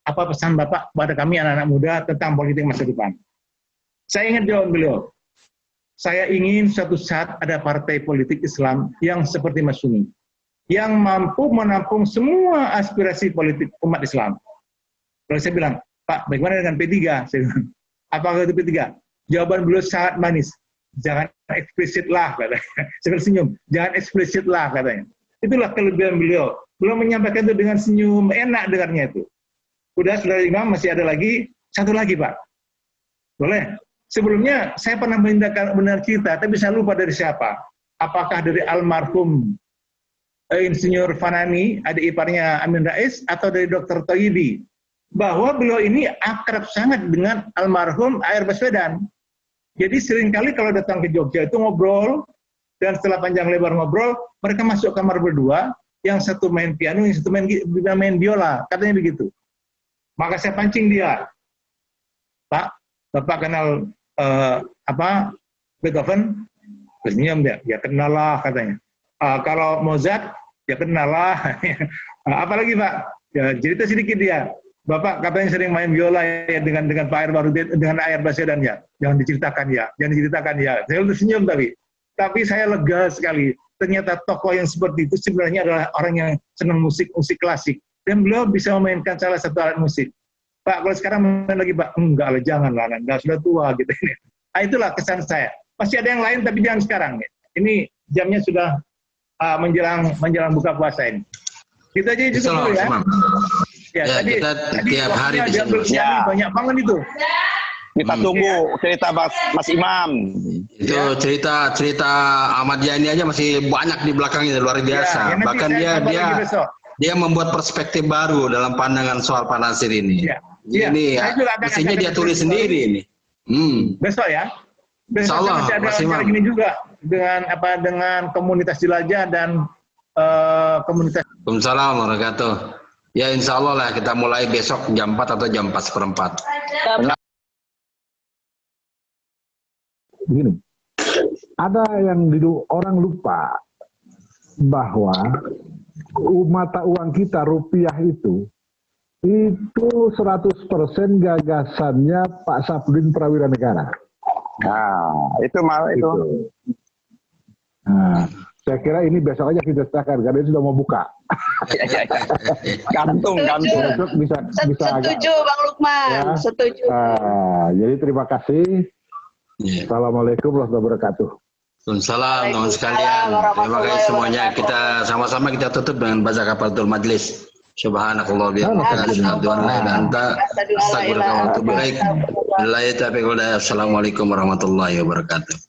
apa pesan Bapak kepada kami anak-anak muda tentang politik masa depan? Saya ingat jawaban beliau. Saya ingin suatu saat ada partai politik Islam yang seperti Mas Sumi, yang mampu menampung semua aspirasi politik umat Islam. Lalu saya bilang, Pak, bagaimana dengan P3? Saya bilang, apakah itu P3? Jawaban beliau sangat manis. Jangan eksplisit lah, katanya. Saya senyum. Jangan eksplisit lah, katanya. Itulah kelebihan beliau. Beliau menyampaikan itu dengan senyum, enak dengarnya itu. Udah saudara Imam masih ada lagi satu lagi Pak. Boleh? Sebelumnya saya pernah menindakkan benar cerita, tapi saya lupa dari siapa. Apakah dari almarhum eh, Insinyur Fanani, adik iparnya Amin Rais, atau dari Dr. Toyibi. Bahwa beliau ini akrab sangat dengan almarhum Air Baswedan. Jadi sering kali kalau datang ke Jogja itu ngobrol, dan setelah panjang lebar ngobrol, mereka masuk kamar berdua, yang satu main piano, yang satu main, main biola, katanya begitu. Maka saya pancing dia. Pak, Bapak kenal uh, apa Beethoven? Tersenyum dia, ya kenal lah katanya. Uh, kalau Mozart, ya kenal lah. uh, apalagi Pak? Ya, cerita sedikit dia. Bapak katanya sering main biola ya dengan dengan Pak Air baru dengan Air Baswedan ya. Jangan diceritakan ya, jangan diceritakan ya. Saya tersenyum tapi, tapi saya lega sekali. Ternyata tokoh yang seperti itu sebenarnya adalah orang yang senang musik musik klasik dan beliau bisa memainkan salah satu alat musik. Pak, kalau sekarang main lagi, Pak, enggak lah, jangan lah, enggak sudah tua gitu. Nah, itulah kesan saya. Pasti ada yang lain, tapi jangan sekarang. Ini jamnya sudah uh, menjelang menjelang buka puasa ini. Kita aja itu dulu ya. Ya, ya tadi, kita tadi tiap hari bisa ya. banyak banget itu. Kita hmm. tunggu cerita Mas, Mas Imam. Itu ya. cerita cerita Ahmad Yani aja masih banyak di belakangnya luar biasa. Ya, ya Bahkan dia dia dia membuat perspektif baru dalam pandangan soal Pak Nasir ini. Ya. Ya. Ini ya, mestinya dia tulis sendiri ini. Hmm. Besok ya. Besok Allah, masih ada acara gini juga dengan apa dengan komunitas jelajah dan uh, komunitas. Waalaikumsalam warahmatullahi Ya insya Allah lah kita mulai besok jam 4 atau jam 4 seperempat. Begini, ada yang orang lupa bahwa mata uang kita rupiah itu itu 100% gagasannya Pak Sapdin Prawira Negara. Nah, itu malah itu. Gitu. Nah, saya kira ini besok aja kita serahkan karena ini sudah mau buka. Iya, iya, iya. Gantung, gantung. Besok bisa bisa agak. Setuju Bang Lukman, Ya. setuju. Ah, jadi terima kasih. Ya. Assalamualaikum warahmatullahi wabarakatuh. Waalaikumsalam teman sekalian. Terima kasih semuanya. Kita sama-sama kita tutup dengan baca kapalatul majlis. Subhanakallah bihamdika asyhadu an la ilaha illa anta astaghfiruka wa atubu ilaik. Assalamualaikum warahmatullahi wabarakatuh.